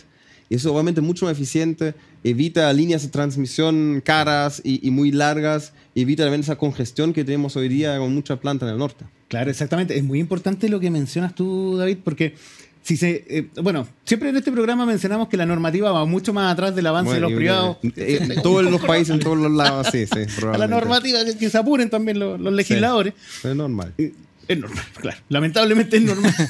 Y eso obviamente es mucho más eficiente, evita líneas de transmisión caras y, y muy largas, evita también esa congestión que tenemos hoy día con muchas plantas en el norte. Claro, exactamente. Es muy importante lo que mencionas tú, David, porque si se. eh, bueno, siempre en este programa mencionamos que la normativa va mucho más atrás del avance Bueno, de los privados. eh, En todos los países, en todos los lados, sí, sí. A la probablemente. normativa, que, que se apuren también los, los legisladores. Es normal. Eh, Es normal, claro. Lamentablemente es normal.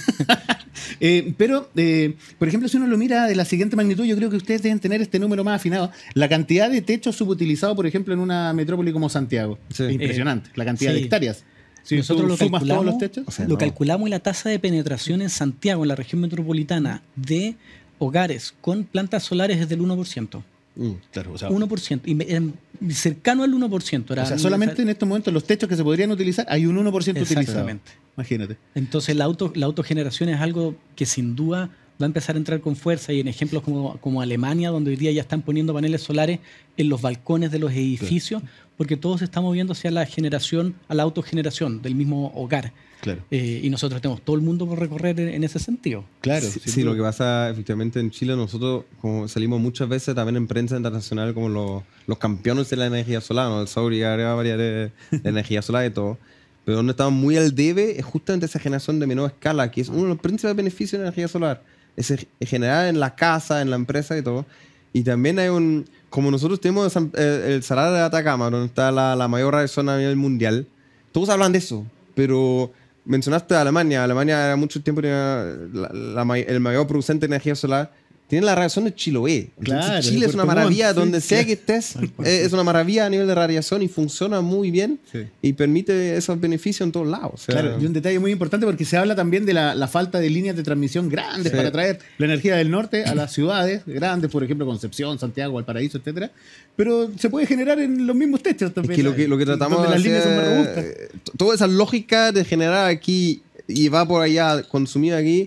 Eh, pero, eh, por ejemplo, si uno lo mira de la siguiente magnitud, yo creo que ustedes deben tener este número más afinado. La cantidad de techos subutilizados, por ejemplo, en una metrópoli como Santiago. Sí. Es impresionante. la cantidad sí. de hectáreas. Si Nosotros lo sumas todos los calculamos, techos. O sea, lo no. calculamos y la tasa de penetración en Santiago, en la región metropolitana, de hogares con plantas solares es del 1%. Mm. Claro, o sea, 1%. Y cercano al 1%. Era o sea, solamente en estos momentos los techos que se podrían utilizar hay un 1% utilizado. Exactamente. Imagínate. Entonces la, auto, la autogeneración es algo que sin duda va a empezar a entrar con fuerza y en ejemplos como, como Alemania, donde hoy día ya están poniendo paneles solares en los balcones de los edificios, porque todo se está moviendo hacia la generación, a la autogeneración del mismo hogar. Claro. Eh, y nosotros tenemos todo el mundo por recorrer en, en ese sentido. Claro. Sí, sí, lo que pasa efectivamente en Chile, nosotros como salimos muchas veces también en prensa internacional como los, los campeones de la energía solar, ¿no? el Sauri varias de, de energía solar y todo. Pero donde estamos muy al debe es justamente esa generación de menor escala, que es uno de los principales beneficios de la energía solar. Es generar en la casa, en la empresa y todo. Y también hay un, como nosotros tenemos eh, el Salar de Atacama, donde está la, la mayor zona a nivel mundial, todos hablan de eso, pero mencionaste a Alemania. Alemania era mucho tiempo la- la el mayor producente de energía solar. Tiene la radiación de Chiloé. Entonces, Claro, Chile es una maravilla, Montt, sí, donde sea claro. que estés, eh, es una maravilla a nivel de radiación y funciona muy bien Sí. y permite esos beneficios en todos lados. O sea, Claro, y un detalle muy importante porque se habla también de la, la falta de líneas de transmisión grandes Sí. para traer la energía del norte a las ciudades grandes, por ejemplo, Concepción, Santiago, Valparaíso, etcétera. Pero se puede generar en los mismos techos Es también. que lo que, lo que tratamos donde de hacer, eh, toda esa lógica de generar aquí y va por allá, consumir aquí,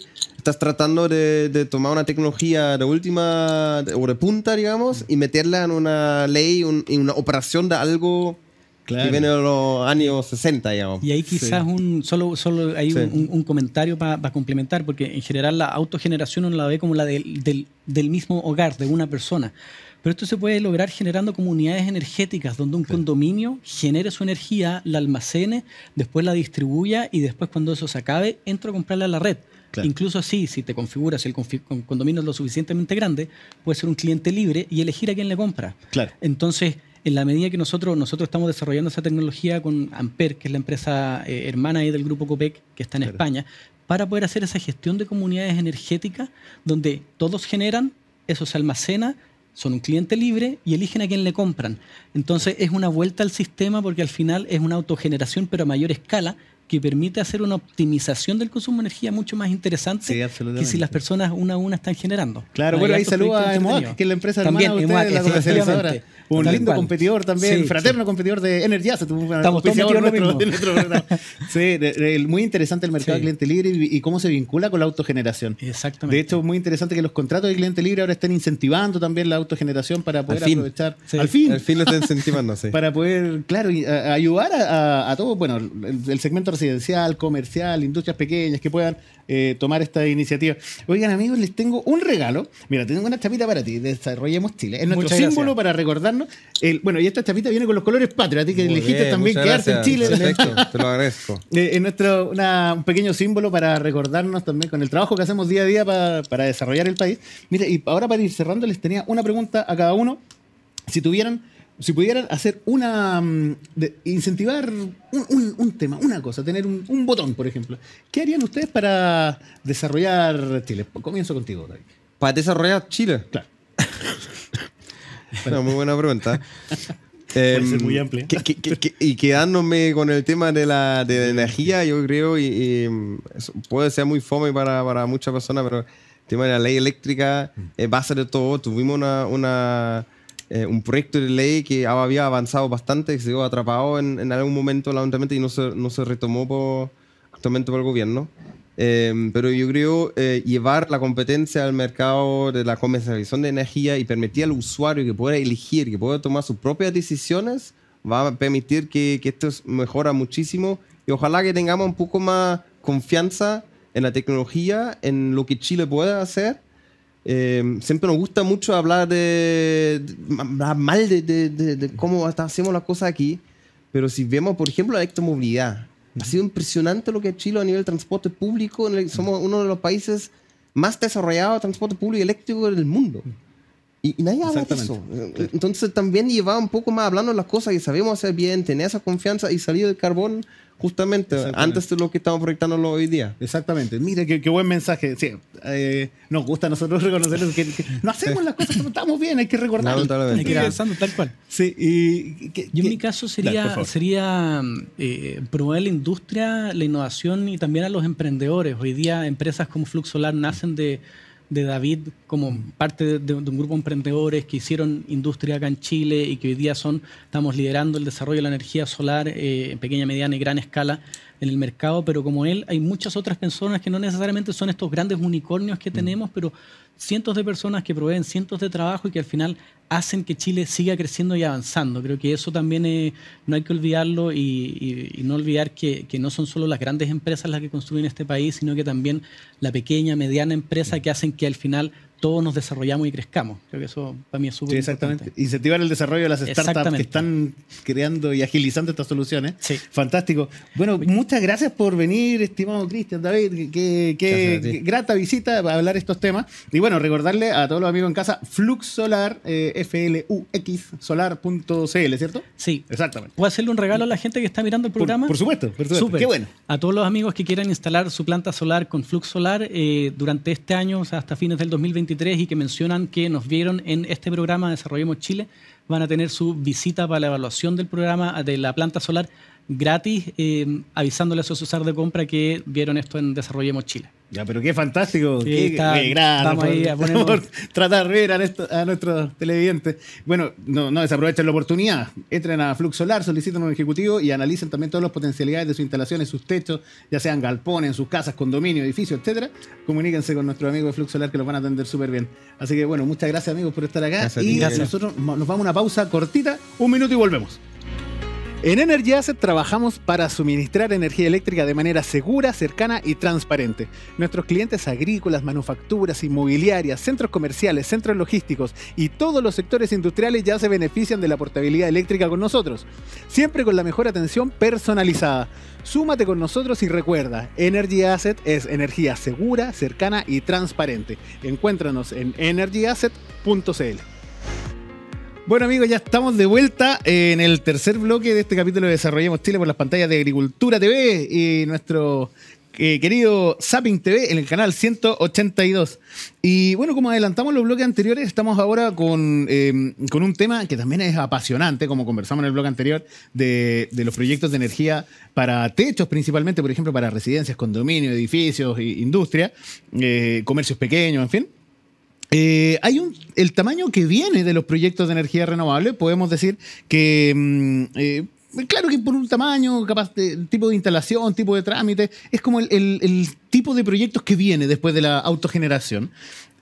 estás tratando de, de tomar una tecnología de última o de punta, digamos, y meterla en una ley, un- en una operación de algo Claro. que viene de los años 60, digamos. Y ahí quizás un solo, solo hay Sí. un, un- comentario para complementar, porque en general la autogeneración uno la ve como la del, del- del mismo hogar, de una persona. Pero esto se puede lograr generando comunidades energéticas, donde un condominio genere su energía, la almacene, después la distribuya y después cuando eso se acabe, entra a comprarla a la red. Claro. Incluso así, si te configuras, si el condominio es lo suficientemente grande, puede ser un cliente libre y elegir a quién le compra. Claro. Entonces, en la medida que nosotros, nosotros estamos desarrollando esa tecnología con Amper, que es la empresa eh, hermana ahí del grupo Copec, que está en Claro. España, para poder hacer esa gestión de comunidades energéticas donde todos generan, eso se almacena, son un cliente libre y eligen a quién le compran. Entonces es una vuelta al sistema porque al final es una autogeneración pero a mayor escala que permite hacer una optimización del consumo de energía mucho más interesante Sí, que si las personas una a una están generando. Claro, bueno, ahí saluda a Emoac, que es la empresa También hermana de ustedes, Emoac, la comercializadora. Un Tal lindo cual. competidor también, Sí, fraterno sí. competidor de Energiasa. Estamos todos metidos en lo nuestro, mismo. de nuestro programa. Sí, de- de- muy interesante el mercado Sí. de cliente libre y, y cómo se vincula con la autogeneración. Exactamente. De hecho, muy interesante que los contratos de cliente libre ahora estén incentivando también la autogeneración para poder Al aprovechar. Sí. Al fin. Al fin lo está incentivando, sí. Para poder, claro, y a- a ayudar a, a- a todo, bueno, el, el segmento residencial, comercial, industrias pequeñas que puedan eh, tomar esta iniciativa. Oigan, amigos, les tengo un regalo. Mira, tengo una chapita para ti, Desarrollemos Chile. Es nuestro Muchas símbolo gracias. para recordarnos. El, bueno, y esta chapita viene con los colores patrios. A ti que Muy elegiste bien, también quedarte en. Chile. Perfecto, te lo agradezco. Eh, es nuestro una- un pequeño símbolo para recordarnos también con el trabajo que hacemos día a día pa- para desarrollar el país. Mire, y ahora para ir cerrando, les tenía una pregunta a cada uno. Si tuvieran, si pudieran hacer una. mm, de- incentivar un, un- un tema, una cosa, tener un, un botón, por ejemplo. ¿Qué harían ustedes para desarrollar Chile? Comienzo contigo, David. Para desarrollar Chile. Claro. Una muy buena pregunta. Puede Em, ser muy amplia. que- que- que- y quedándome con el tema de la, de la energía, yo creo, y, y, mm, puede ser muy fome para, para muchas personas, pero el tema de la ley eléctrica es base de todo. Tuvimos una, una, eh, un proyecto de ley que había avanzado bastante, que se quedó atrapado en, en algún momento lamentablemente y no se, no se retomó por, actualmente por el gobierno. Eh, pero yo creo eh, llevar la competencia al mercado de la comercialización de energía y permitir al usuario que pueda elegir, que pueda tomar sus propias decisiones, va a permitir que, que esto mejora muchísimo y ojalá que tengamos un poco más confianza en la tecnología, en lo que Chile puede hacer. Eh, siempre nos gusta mucho hablar de, de- hablar mal de, de- de- cómo hacemos las cosas aquí, pero si vemos, por ejemplo, la electromovilidad, ha sido impresionante lo que ha Chile a nivel de transporte público. en el- somos uno de los países más desarrollados de transporte público y eléctrico del mundo. Y, y nadie habla de eso. Exactamente. Entonces también llevar un poco más hablando de las cosas que sabemos hacer bien, tener esa confianza y salir del carbón justamente antes de lo que estamos proyectando hoy día. Exactamente. Mire, qué, qué buen mensaje. Sí, eh, nos gusta a nosotros reconocer que, que no hacemos las cosas como estamos bien, hay que recordarlo. Hay que ir avanzando tal cual. Sí, y... que- Yo en que- mi caso sería, sería eh, promover la industria, la innovación y también a los emprendedores. Hoy día empresas como Flux Solar nacen de, de David como parte de, de un grupo de emprendedores que hicieron industria acá en Chile y que hoy día son, estamos liderando el desarrollo de la energía solar eh, en pequeña, mediana y gran escala en el mercado, pero como él hay muchas otras personas que no necesariamente son estos grandes unicornios que tenemos, pero cientos de personas que proveen cientos de trabajo y que al final hacen que Chile siga creciendo y avanzando. Creo que eso también eh, no hay que olvidarlo y, y- y no olvidar que, que no son solo las grandes empresas las que construyen este país, sino que también la pequeña, mediana empresa que hacen que al final todos nos desarrollamos y crezcamos. Creo que eso para mí es súper Sí, exactamente. importante. Incentivar el desarrollo de las startups que están creando y agilizando estas soluciones. Sí. Fantástico. Bueno, muchas gracias por venir, estimado Cristian, David. Qué, grata visita para hablar estos temas. Y bueno, recordarle a todos los amigos en casa, Flux Solar, eh, F-L-U-X, solar.cl, ¿cierto? Sí. Exactamente. ¿Puedo hacerle un regalo a la gente que está mirando el Por, programa? por supuesto, por supuesto. Súper. Qué bueno. A todos los amigos que quieran instalar su planta solar con Flux Solar eh, durante este año, o sea, hasta fines del 2021, 123 y que mencionan que nos vieron en este programa Desarrollemos Chile, van a tener su visita para la evaluación del programa de la planta solar gratis, eh, avisándole a su asesor de compra que vieron esto en Desarrollemos Chile. Ya, pero qué fantástico. Sí, qué, está- qué grande vamos por, ahí, ponemos- por tratar de ver a, esto- a nuestros televidentes. Bueno, no, no desaprovechen la oportunidad. Entren a Flux Solar, soliciten un ejecutivo y analicen también todas las potencialidades de sus instalaciones, sus techos, ya sean galpones, en sus casas, condominios, edificios, etcétera. Comuníquense con nuestros amigos de Flux Solar que los van a atender súper bien. Así que bueno, muchas gracias amigos por estar acá. Gracias a ti. y Gracias. nosotros nos vamos a una pausa cortita, un minuto y volvemos. En Energy Asset trabajamos para suministrar energía eléctrica de manera segura, cercana y transparente. Nuestros clientes agrícolas, manufacturas, inmobiliarias, centros comerciales, centros logísticos y todos los sectores industriales ya se benefician de la portabilidad eléctrica con nosotros. Siempre con la mejor atención personalizada. Súmate con nosotros y recuerda, Energy Asset es energía segura, cercana y transparente. Encuéntranos en energyasset.cl. Bueno amigos, ya estamos de vuelta en el tercer bloque de este capítulo de Desarrollemos Chile por las pantallas de Agricultura TV y nuestro eh, querido Zapping TV en el canal 182. Y bueno, como adelantamos los bloques anteriores, estamos ahora con, eh, con un tema que también es apasionante, como conversamos en el bloque anterior, de, los proyectos de energía para techos principalmente, por ejemplo, para residencias, condominios, edificios, industria, eh, comercios pequeños, en fin. Eh, hay un, el tamaño que viene de los proyectos de energía renovable, podemos decir que, mm, eh, claro que por un tamaño, capaz de tipo de instalación, tipo de trámite, es como el, tipo de proyectos que viene después de la autogeneración.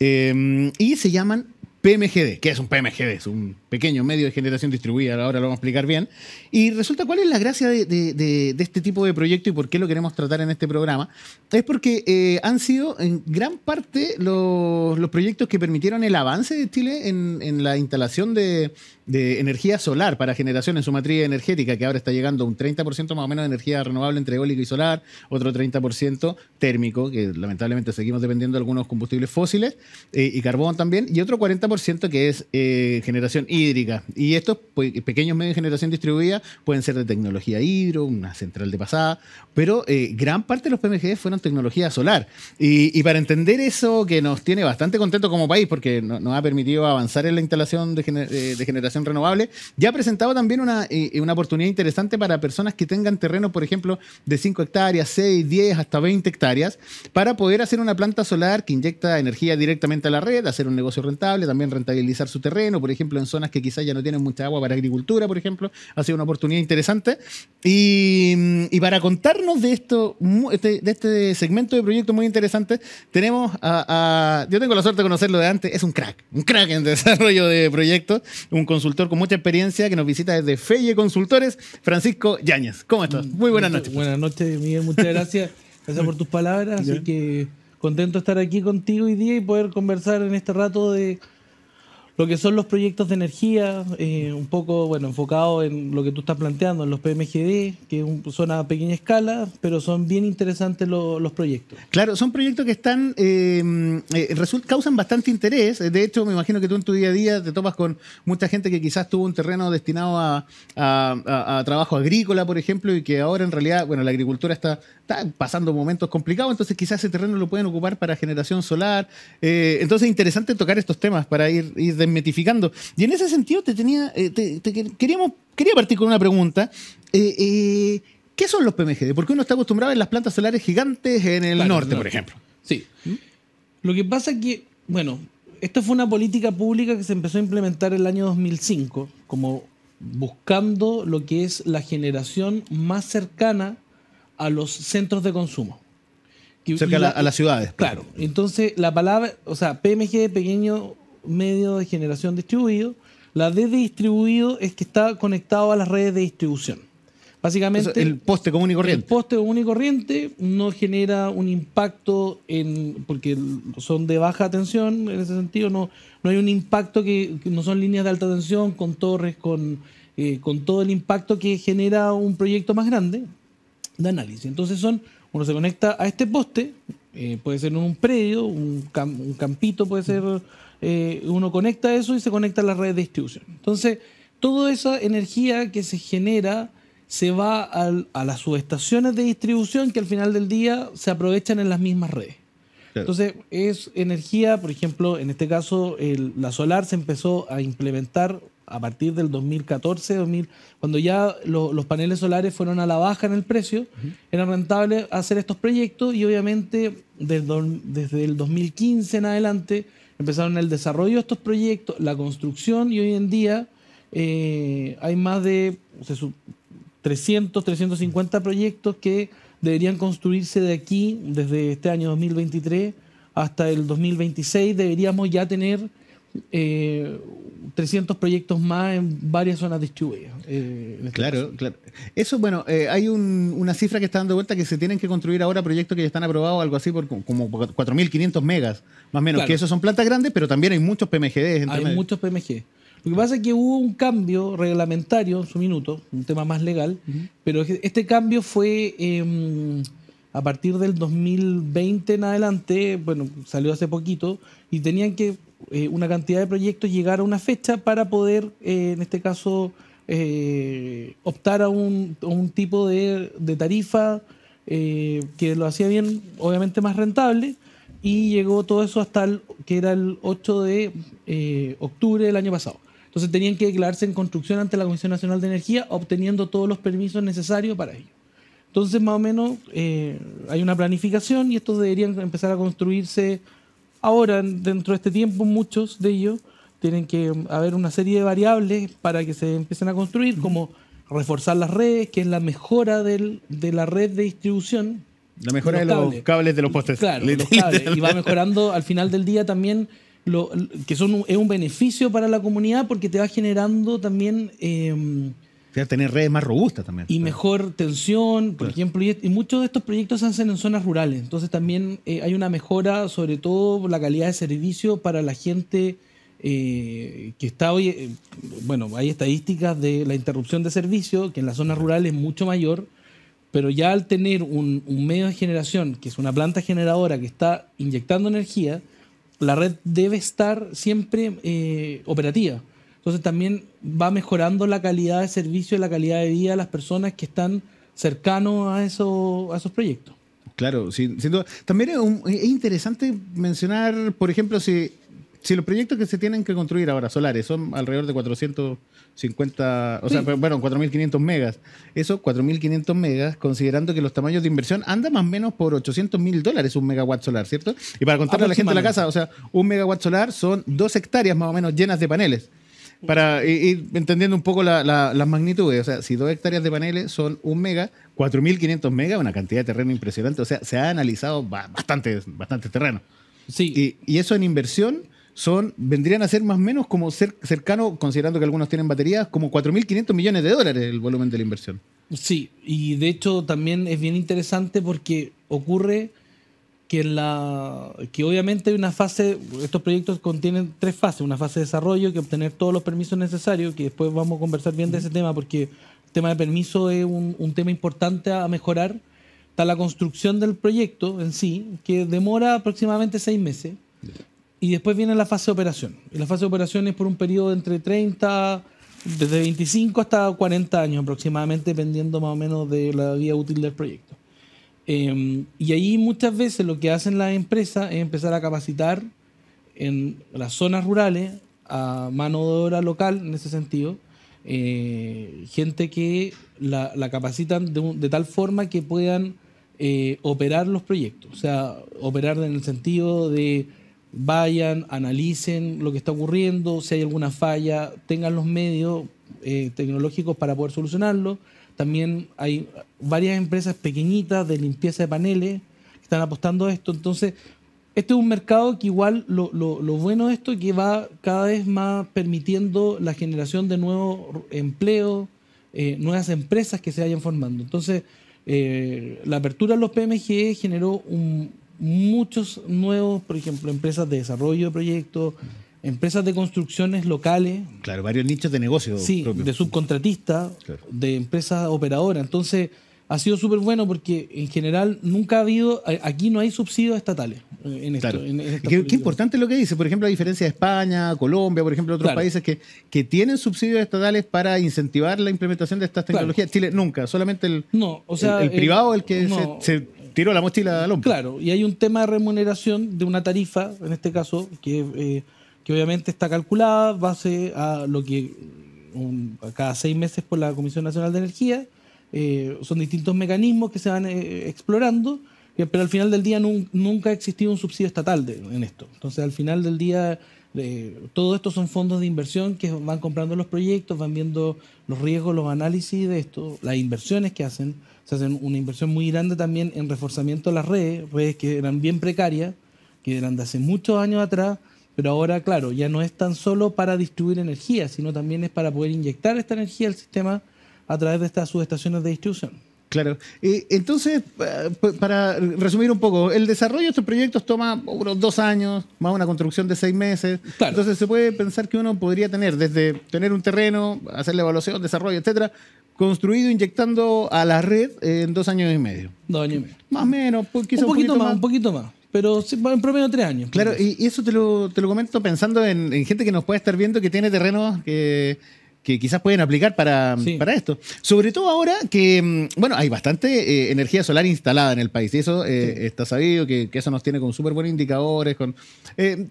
Eh, y se llaman PMGD. ¿Qué es un PMGD? Es un pequeño medio de generación distribuida, ahora lo vamos a explicar bien. Y resulta cuál es la gracia de, este tipo de proyecto y por qué lo queremos tratar en este programa. Es porque eh, han sido en gran parte los, proyectos que permitieron el avance de Chile en, la instalación de, energía solar para generación en su matriz energética, que ahora está llegando a un 30% más o menos de energía renovable entre eólico y solar, otro 30% térmico, que lamentablemente seguimos dependiendo de algunos combustibles fósiles, eh, y carbón también, y otro 40% que es eh, generación hídrica. Y estos pues, pequeños medios de generación distribuida pueden ser de tecnología hidro, una central de pasada, pero eh, gran parte de los PMG fueron tecnología solar. Y, para entender eso, que nos tiene bastante contentos como país, porque no- nos ha permitido avanzar en la instalación de, gener- eh, de generación renovable, ya ha presentado también una, una oportunidad interesante para personas que tengan terreno, por ejemplo, de 5 hectáreas, 6, 10, hasta 20 hectáreas, para poder hacer una planta solar que inyecta energía directamente a la red, hacer un negocio rentable, también rentabilizar su terreno, por ejemplo, en zonas que quizás ya no tienen mucha agua para agricultura, por ejemplo, ha sido una oportunidad interesante. Y, y para contarnos de esto, este- de este segmento de proyectos muy interesante, tenemos a, a- Yo tengo la suerte de conocerlo de antes, es un crack, un crack en desarrollo de proyectos, un consultor con mucha experiencia que nos visita desde Felle Consultores, Francisco Yáñez. ¿Cómo estás? Muy buenas noches. Buenas noches, Miguel. Muchas gracias. Gracias por tus palabras. Así que contento de estar aquí contigo hoy día y poder conversar en este rato de lo que son los proyectos de energía, eh, un poco bueno enfocado en lo que tú estás planteando, en los PMGD, que son a pequeña escala, pero son bien interesantes lo- los proyectos. Claro, son proyectos que están eh, eh, causan bastante interés. De hecho, me imagino que tú en tu día a día te topas con mucha gente que quizás tuvo un terreno destinado a, a- trabajo agrícola, por ejemplo, y que ahora en realidad, bueno, la agricultura está, está pasando momentos complicados, entonces quizás ese terreno lo pueden ocupar para generación solar. Eh, entonces es interesante tocar estos temas para ir, ir desmetificando. Y en ese sentido te tenía, eh, te- te quer- queríamos, quería partir con una pregunta. Eh, eh, ¿Qué son los PMGD? Porque uno está acostumbrado a ver las plantas solares gigantes en el Claro, norte, no. por ejemplo. Sí. Lo que pasa es que, bueno, esto fue una política pública que se empezó a implementar el año 2005, como buscando lo que es la generación más cercana a los centros de consumo. Cerca la- a las ciudades. Claro, entonces la palabra, o sea, PMG, pequeño medio de generación distribuido, la D de distribuido es que está conectado a las redes de distribución. Básicamente, el poste común y el corriente. poste común y corriente no genera un impacto en porque son de baja tensión en ese sentido no no hay un impacto que, que no son líneas de alta tensión con torres con eh, con todo el impacto que genera un proyecto más grande de análisis entonces son uno se conecta a este poste eh, puede ser en un predio un, cam- un campito puede ser eh, uno conecta eso y se conecta a la red de distribución. Entonces toda esa energía que se genera se va al- a las subestaciones de distribución que al final del día se aprovechan en las mismas redes. Entonces, es energía, por ejemplo, en este caso, el- la solar se empezó a implementar a partir del 2014, 2000, cuando ya lo- los paneles solares fueron a la baja en el precio, era rentable hacer estos proyectos y obviamente desde el 2015 en adelante empezaron el desarrollo de estos proyectos, la construcción y hoy en día eh, hay más de o sea, su- 300, 350 proyectos que deberían construirse de aquí, desde este año 2023 hasta el 2026, deberíamos ya tener eh, 300 proyectos más en varias zonas distribuidas. eh, este Claro, caso. claro. Eso, bueno, eh, hay un- una cifra que está dando vuelta que se tienen que construir ahora proyectos que ya están aprobados, algo así, por co- como 4.500 megas, más o menos, Claro. que esos son plantas grandes, pero también hay muchos entre Hay medio. muchos PMG. Lo que pasa es que hubo un cambio reglamentario en su minuto, un tema más legal, pero este cambio fue eh, a partir del 2020 en adelante, bueno, salió hace poquito, y tenían que eh, una cantidad de proyectos llegar a una fecha para poder, eh, en este caso, eh, optar a un, un tipo de, tarifa que lo hacía bien, obviamente más rentable, y llegó todo eso hasta el que era el 8 de octubre del año pasado. Entonces tenían que declararse en construcción ante la Comisión Nacional de Energía, obteniendo todos los permisos necesarios para ello. Entonces, más o menos, hay una planificación y estos deberían empezar a construirse ahora, en- dentro de este tiempo, muchos de ellos tienen que haber una serie de variables para que se empiecen a construir, como reforzar las redes, que es la mejora del- de la red de distribución, La mejora de los cables, de los postes. Claro, los Literal- cables. Y va mejorando al final del día también, lo, que son un- es un beneficio para la comunidad porque te va generando también eh, O sea, tener redes más robustas también. y mejor tensión, por Claro. ejemplo, y, y muchos de estos proyectos se hacen en zonas rurales. Entonces también eh, hay una mejora, sobre todo por la calidad de servicio para la gente eh, que está hoy. eh, bueno, hay estadísticas de la interrupción de servicio, que en las zonas rurales es mucho mayor, pero ya al tener un, un medio de generación, que es una planta generadora que está inyectando energía, la red debe estar siempre operativa. Entonces también va mejorando la calidad de servicio y la calidad de vida de las personas que están cercanos a, eso, a esos proyectos. Claro, sin, sin duda. También es, un- es interesante mencionar, por ejemplo, si, si los proyectos que se tienen que construir ahora, solares, son alrededor de 450, o sea, Sí. bueno, 4.500 megas. Eso, 4.500 megas, considerando que los tamaños de inversión andan más o menos por 800 mil dólares un megawatt solar, ¿cierto? Y para contarle a la gente de la casa, o sea, un megawatt solar son dos hectáreas más o menos llenas de paneles. Para ir entendiendo un poco la- la- las magnitudes, o sea, si dos hectáreas de paneles son un mega, 4.500 megas, una cantidad de terreno impresionante. O sea, se ha analizado ba- bastante, bastante terreno. Sí, Y, y eso en inversión son vendrían a ser más o menos como cer- cercano, considerando que algunos tienen baterías, como 4.500 millones de dólares el volumen de la inversión. Sí, y de hecho también es bien interesante porque ocurre que en la que obviamente hay una fase, estos proyectos contienen tres fases, una fase de desarrollo, que obtener todos los permisos necesarios, que después vamos a conversar bien de ese tema, porque el tema de permiso es un, un tema importante a mejorar. Está la construcción del proyecto en sí, que demora aproximadamente seis meses. Y después viene la fase de operación. Y la fase de operación es por un periodo de entre 30, desde 25 hasta 40 años aproximadamente, dependiendo más o menos de la vida útil del proyecto. Eh, y ahí muchas veces lo que hacen las empresas es empezar a capacitar en las zonas rurales a mano de obra local, en ese sentido, eh, gente que la, la capacitan de tal forma que puedan eh, operar los proyectos. O sea, operar en el sentido de vayan, analicen lo que está ocurriendo, si hay alguna falla, tengan los medios eh, tecnológicos para poder solucionarlo. También hay varias empresas pequeñitas de limpieza de paneles que están apostando a esto. Entonces, este es un mercado que igual lo, lo- lo bueno de esto es que va cada vez más permitiendo la generación de nuevos empleos, eh, nuevas empresas que se vayan formando. Entonces, eh, la apertura de los PMGE generó un- muchos nuevos, por ejemplo, empresas de desarrollo de proyectos, empresas de construcciones locales, Claro, varios nichos de negocio Sí, de subcontratistas, Claro. de empresas operadoras. Entonces, ha sido súper bueno porque en general nunca ha habido, a- aquí no hay subsidios estatales eh, en esto. Claro. en- qué, qué importante lo que dice, por ejemplo, a diferencia de España, Colombia, por ejemplo, otros Claro. países que, que tienen subsidios estatales para incentivar la implementación de estas Claro. tecnologías. Chile nunca, solamente el, No, o sea. el, el privado el que no, se, se tiró la mochila al hombro. Claro, y hay un tema de remuneración de una tarifa, en este caso, que, eh, que obviamente está calculada base a lo que cada seis meses por la Comisión Nacional de Energía. eh, son distintos mecanismos que se van eh, explorando, que- pero al final del día nun- nunca ha existido un subsidio estatal en esto. Entonces, al final del día, eh, todo esto son fondos de inversión que van comprando los proyectos, van viendo los riesgos, los análisis de esto, las inversiones que hacen. Se hacen una inversión muy grande también en reforzamiento de las redes, redes que eran bien precarias, que eran de hace muchos años atrás, pero ahora, claro, ya no es tan solo para distribuir energía, sino también es para poder inyectar esta energía al sistema a través de estas subestaciones de distribución. Claro. Eh, entonces, pa- para resumir un poco, el desarrollo de estos proyectos toma unos dos años, más una construcción de seis meses. Claro. Entonces, se puede pensar que uno podría tener desde tener un terreno, hacer la evaluación, desarrollo, etcétera, construido inyectando a la red en dos años y medio. Dos años y medio. Más o menos, pues, quizá un poquito más, un poquito más. Pero sí, en promedio tres años. Claro, y, y eso te lo, te lo comento pensando en, en gente que nos puede estar viendo que tiene terrenos que, que quizás pueden aplicar para, Sí. para esto. Sobre todo ahora que, mm, bueno, hay bastante eh, energía solar instalada en el país. Y eso eh, está sabido, que, que eso nos tiene con súper buenos indicadores, con eh,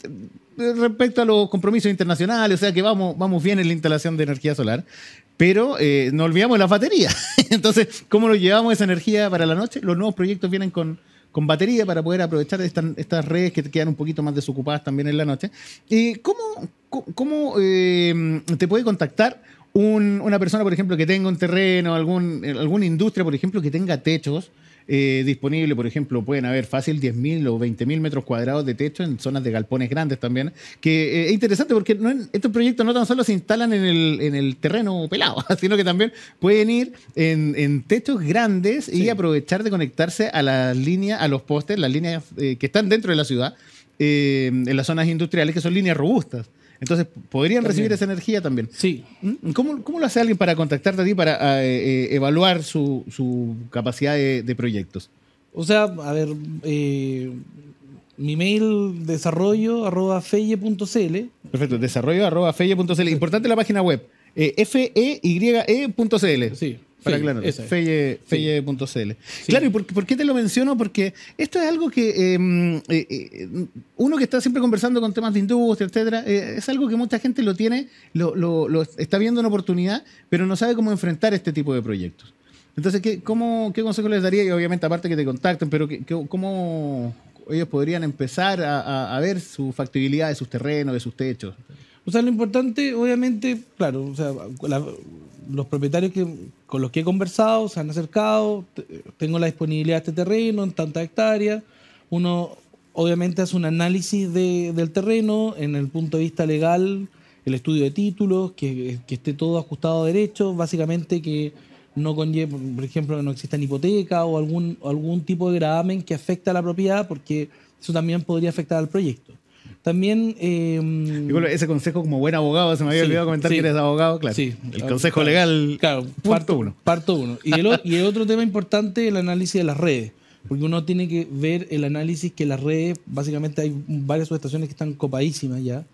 respecto a los compromisos internacionales, o sea que vamos, vamos bien en la instalación de energía solar. Pero no olvidamos las baterías. Entonces, ¿cómo nos llevamos esa energía para la noche? Los nuevos proyectos vienen con, con batería para poder aprovechar estas, redes que quedan un poquito más desocupadas también en la noche. ¿Y cómo, cómo- eh, te puede contactar un- una persona, por ejemplo, que tenga un terreno, algún, alguna industria, por ejemplo, que tenga techos eh, disponibles? Por ejemplo, pueden haber fácil 10.000 o 20.000 metros cuadrados de techo en zonas de galpones grandes también. Que eh, es interesante porque no estos proyectos no tan solo se instalan en el, en el terreno pelado, sino que también pueden ir en, en techos grandes y aprovechar de conectarse a las líneas, a los postes, las líneas eh, que están dentro de la ciudad, en las zonas industriales, que son líneas robustas. Entonces, podrían También. recibir esa energía también. Sí. ¿Mm? ¿Cómo, cómo lo hace alguien para contactarte a ti para eh, eh, evaluar su, su capacidad de, de proyectos? O sea, a ver, eh, mi mail desarrollo arroba feye.cl. Perfecto, desarrollo arroba feye.cl. Importante la página web, eh, feye.cl. Sí, Para Feye, aclarar, esa es. feye- feye.cl. Claro, ¿y por, por qué te lo menciono? Porque esto es algo que eh, eh, eh, uno que está siempre conversando con temas de industria, etcétera, eh, es algo que mucha gente lo tiene, lo, lo- lo está viendo una oportunidad, pero no sabe cómo enfrentar este tipo de proyectos. Entonces, ¿qué, cómo, ¿qué consejo les daría? Y obviamente, aparte que te contacten, pero ¿qué- qué- ¿cómo ellos podrían empezar a, a- a ver su factibilidad de sus terrenos, de sus techos? O sea, lo importante, obviamente, claro, o sea, la- los propietarios que, con los que he conversado se han acercado, te- tengo la disponibilidad de este terreno en tantas hectáreas. Uno, obviamente, hace un análisis de- del terreno en el punto de vista legal, el estudio de títulos, que, que esté todo ajustado a derechos, básicamente que no conlleve, por ejemplo, que no exista hipoteca o algún, algún tipo de gravamen que afecte a la propiedad, porque eso también podría afectar al proyecto. También... eh, ese consejo como buen abogado, se me había Sí, olvidado comentar sí. que eres abogado, claro. Sí. El consejo claro. legal, Claro, punto parto uno. Parto uno. Y el, y el otro tema importante es el análisis de las redes. Porque uno tiene que ver el análisis que las redes, básicamente hay varias subestaciones que están copadísimas ya,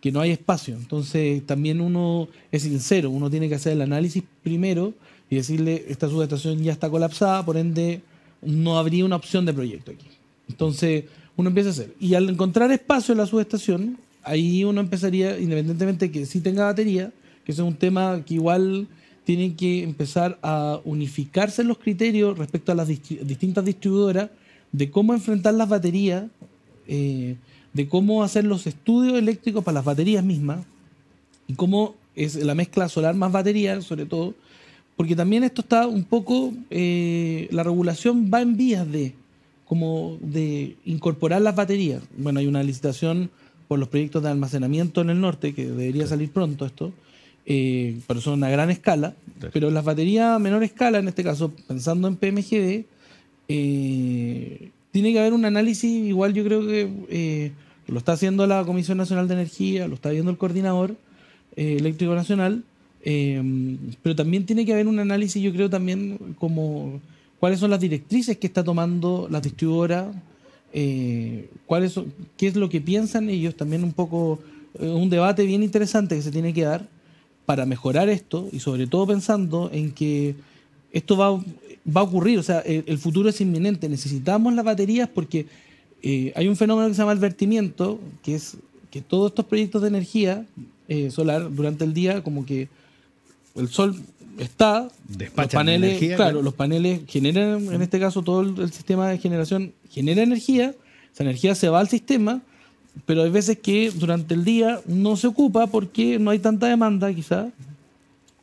que no hay espacio. Entonces también uno es sincero, uno tiene que hacer el análisis primero y decirle, esta subestación ya está colapsada, por ende no habría una opción de proyecto aquí. Entonces uno empieza a hacer. Y al encontrar espacio en la subestación, ahí uno empezaría, independientemente que sí tenga batería, que ese es un tema que igual tienen que empezar a unificarse los criterios respecto a las distintas distribuidoras de cómo enfrentar las baterías, eh, de cómo hacer los estudios eléctricos para las baterías mismas y cómo es la mezcla solar más batería, sobre todo, porque también esto está un poco, eh, la regulación va en vías de, como de incorporar las baterías. Bueno, hay una licitación por los proyectos de almacenamiento en el norte, que debería salir pronto esto, eh, pero son a gran escala. Pero las baterías a menor escala, en este caso, pensando en PMGD, eh, tiene que haber un análisis, igual yo creo que eh, lo está haciendo la Comisión Nacional de Energía, lo está viendo el coordinador eléctrico nacional, pero también tiene que haber un análisis, yo creo también como cuáles son las directrices que está tomando la distribuidora, eh, cuáles qué es lo que piensan ellos, también un poco, eh, un debate bien interesante que se tiene que dar para mejorar esto y sobre todo pensando en que esto va, va a ocurrir, o sea, el, futuro es inminente. Necesitamos las baterías porque eh, hay un fenómeno que se llama el vertimiento, que es que todos estos proyectos de energía solar durante el día, como que el sol está, los paneles, energía, claro, los paneles generan, en este caso todo el, el sistema de generación genera energía, esa energía se va al sistema, pero hay veces que durante el día no se ocupa porque no hay tanta demanda quizá,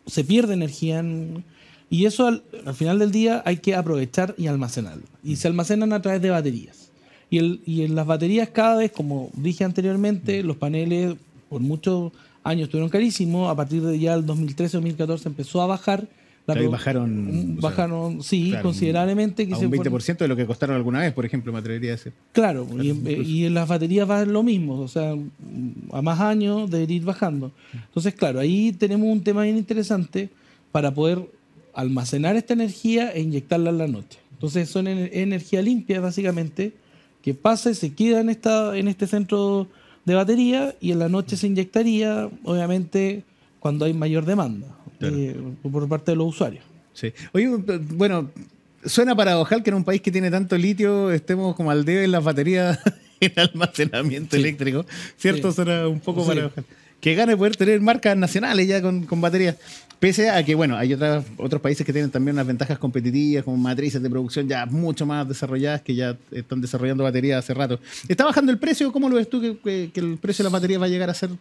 se pierde energía en- y eso al, al final del día hay que aprovechar y almacenarlo. Y se almacenan a través de baterías. Y, el, y en las baterías cada vez, como dije anteriormente, los paneles por muchos años estuvieron carísimos, a partir de ya el 2013-2014 empezó a bajar. Bajaron, Mm, o sea, bajaron, sí, claro, considerablemente. Que a se un fueron- 20% de lo que costaron alguna vez, por ejemplo, me atrevería a decir. Claro, y, en- eh, y en las baterías va lo mismo, o sea, a más años debería ir bajando. Entonces, claro, ahí tenemos un tema bien interesante para poder almacenar esta energía e inyectarla en la noche. Entonces, son ener- energía limpia, básicamente, que pasa y se queda en, esta, en este centro de batería y en la noche se inyectaría, obviamente, cuando hay mayor demanda Claro. eh, por parte de los usuarios. Sí. Oye, bueno, suena paradojal que en un país que tiene tanto litio estemos como al debe en las baterías en almacenamiento Sí. eléctrico. ¿Cierto? Sí. Suena un poco Sí. paradojal. Que gane poder tener marcas nacionales ya con, con baterías. Pese a que, bueno, hay otras, otros países que tienen también unas ventajas competitivas, como matrices de producción ya mucho más desarrolladas, que ya están desarrollando baterías hace rato. ¿Está bajando el precio? ¿Cómo lo ves tú que, que- que el precio de las baterías va a llegar a ser?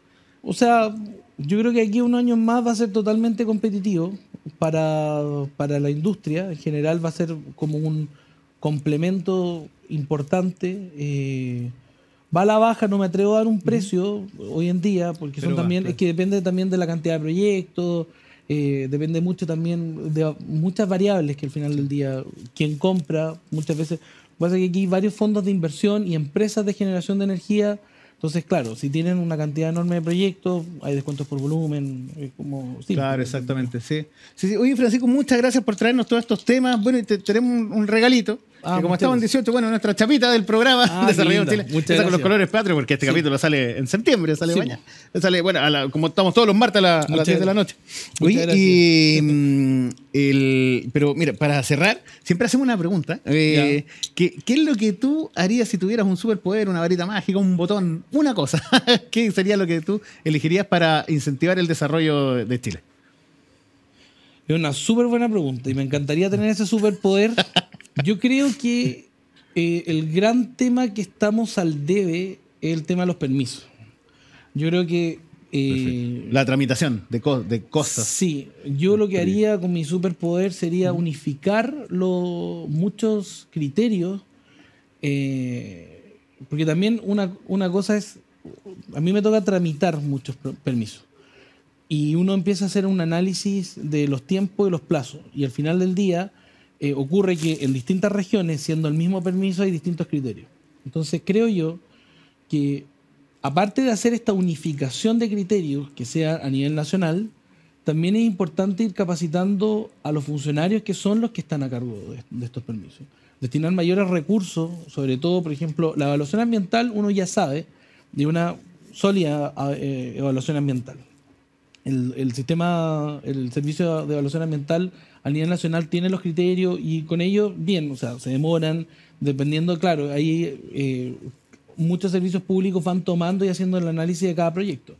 O sea, yo creo que aquí un año más va a ser totalmente competitivo para, para la industria. En general va a ser como un complemento importante. eh, va a la baja, no me atrevo a dar un precio hoy en día, porque Pero son va, también, claro. es que depende también de la cantidad de proyectos, eh, depende mucho también de muchas variables que al final del día, quien compra, muchas veces, pasa que aquí hay varios fondos de inversión y empresas de generación de energía. Entonces, claro, si tienen una cantidad enorme de proyectos, hay descuentos por volumen, es como... sí. Claro, exactamente, sí. Sí, sí. Oye, Francisco, muchas gracias por traernos todos estos temas. Bueno, y te, tenemos un, un regalito. Ah, que como muchas estamos en gracias. 18, bueno, nuestra chapita del programa Ah, linda. Chile. Muchas Esa con los colores patrios, porque este Sí. capítulo sale en septiembre, sale Sí, mañana. Sale, bueno, a la- como estamos todos los martes a, la- a las Muchas 10 de la noche. Muchas Oye, y, mm, el, pero mira, para cerrar, siempre hacemos una pregunta. Eh, ¿qué, qué es lo que tú harías si tuvieras un superpoder, una varita mágica, un botón, una cosa? ¿Qué sería lo que tú elegirías para incentivar el desarrollo de Chile? Es una súper buena pregunta y me encantaría tener ese superpoder. Yo creo que eh, el gran tema que estamos al debe es el tema de los permisos. Yo creo que... eh, La tramitación de, co- de cosas. Sí, yo lo que haría con mi superpoder sería unificar los muchos criterios, eh, porque también una, una cosa es, a mí me toca tramitar muchos permisos y uno empieza a hacer un análisis de los tiempos y los plazos y al final del día eh, ocurre que en distintas regiones, siendo el mismo permiso, hay distintos criterios. Entonces creo yo que aparte de hacer esta unificación de criterios que sea a nivel nacional, también es importante ir capacitando a los funcionarios que son los que están a cargo de, estos permisos. Destinar mayores recursos, sobre todo, por ejemplo, la evaluación ambiental, uno ya sabe de una sólida eh, evaluación ambiental. El sistema, el servicio de evaluación ambiental a nivel nacional tiene los criterios y con ellos, bien, o sea, se demoran, dependiendo, claro, ahí eh, muchos servicios públicos van tomando y haciendo el análisis de cada proyecto.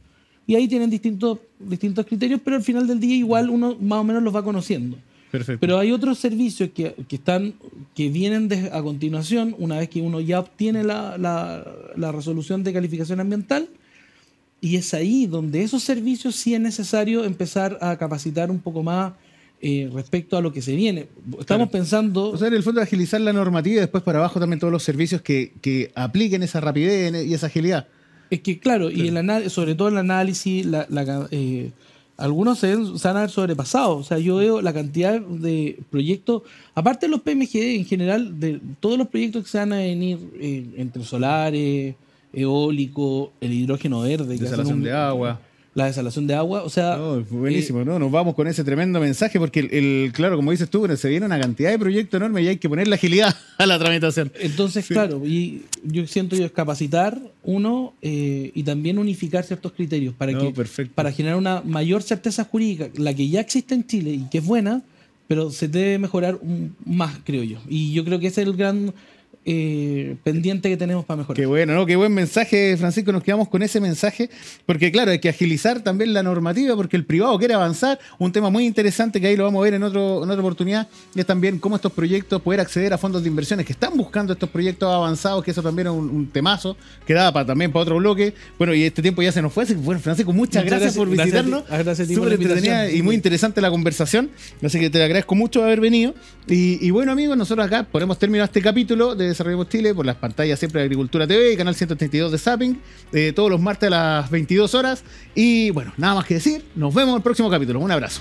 Y ahí tienen distintos, distintos criterios, pero al final del día igual uno más o menos los va conociendo. Perfecto. Pero hay otros servicios que, que están, que vienen de- a continuación, una vez que uno ya obtiene la, la- la resolución de calificación ambiental, y es ahí donde esos servicios sí es necesario empezar a capacitar un poco más eh, respecto a lo que se viene. Estamos pensando... O sea, en el fondo agilizar la normativa y después para abajo también todos los servicios que, que apliquen esa rapidez y esa agilidad. Es que, claro, y el sobre todo el análisis, la, la- eh, algunos se, se van a ver sobrepasados. O sea, yo veo la cantidad de proyectos, aparte de los PMGD en general, de todos los proyectos que se van a venir eh, entre solares, eólico, el hidrógeno verde. Desalación un- de agua. La desalación de agua. O sea, No, buenísimo, eh, ¿no? Nos vamos con ese tremendo mensaje porque, el, el- claro, como dices tú, se viene una cantidad de proyectos enormes y hay que ponerle agilidad a la tramitación. Entonces, claro, y yo siento yo es capacitar uno eh, y también unificar ciertos criterios para No, que perfecto. para generar una mayor certeza jurídica, la que ya existe en Chile y que es buena, pero se debe mejorar un- más, creo yo. Y yo creo que ese es el gran eh, pendiente que tenemos para mejorar. Qué bueno, ¿no? Qué buen mensaje, Francisco. Nos quedamos con ese mensaje, porque claro, hay que agilizar también la normativa, porque el privado quiere avanzar. Un tema muy interesante que ahí lo vamos a ver en, otro, en otra oportunidad, es también cómo estos proyectos, poder acceder a fondos de inversiones que están buscando estos proyectos avanzados, que eso también es un, un temazo, que da para, también para otro bloque. Bueno, y este tiempo ya se nos fue, así que, bueno, Francisco, muchas, Muchas gracias, gracias- por visitarnos. gracias Súper entretenida y muy interesante la conversación, así que te agradezco mucho haber venido. Y, y bueno, amigos, nosotros acá ponemos término a este capítulo de Desarrollemos Chile por las pantallas siempre de Agricultura TV y canal 132 de Zapping, eh, todos los martes a las 22 horas. Y bueno, nada más que decir, nos vemos en el próximo capítulo. Un abrazo.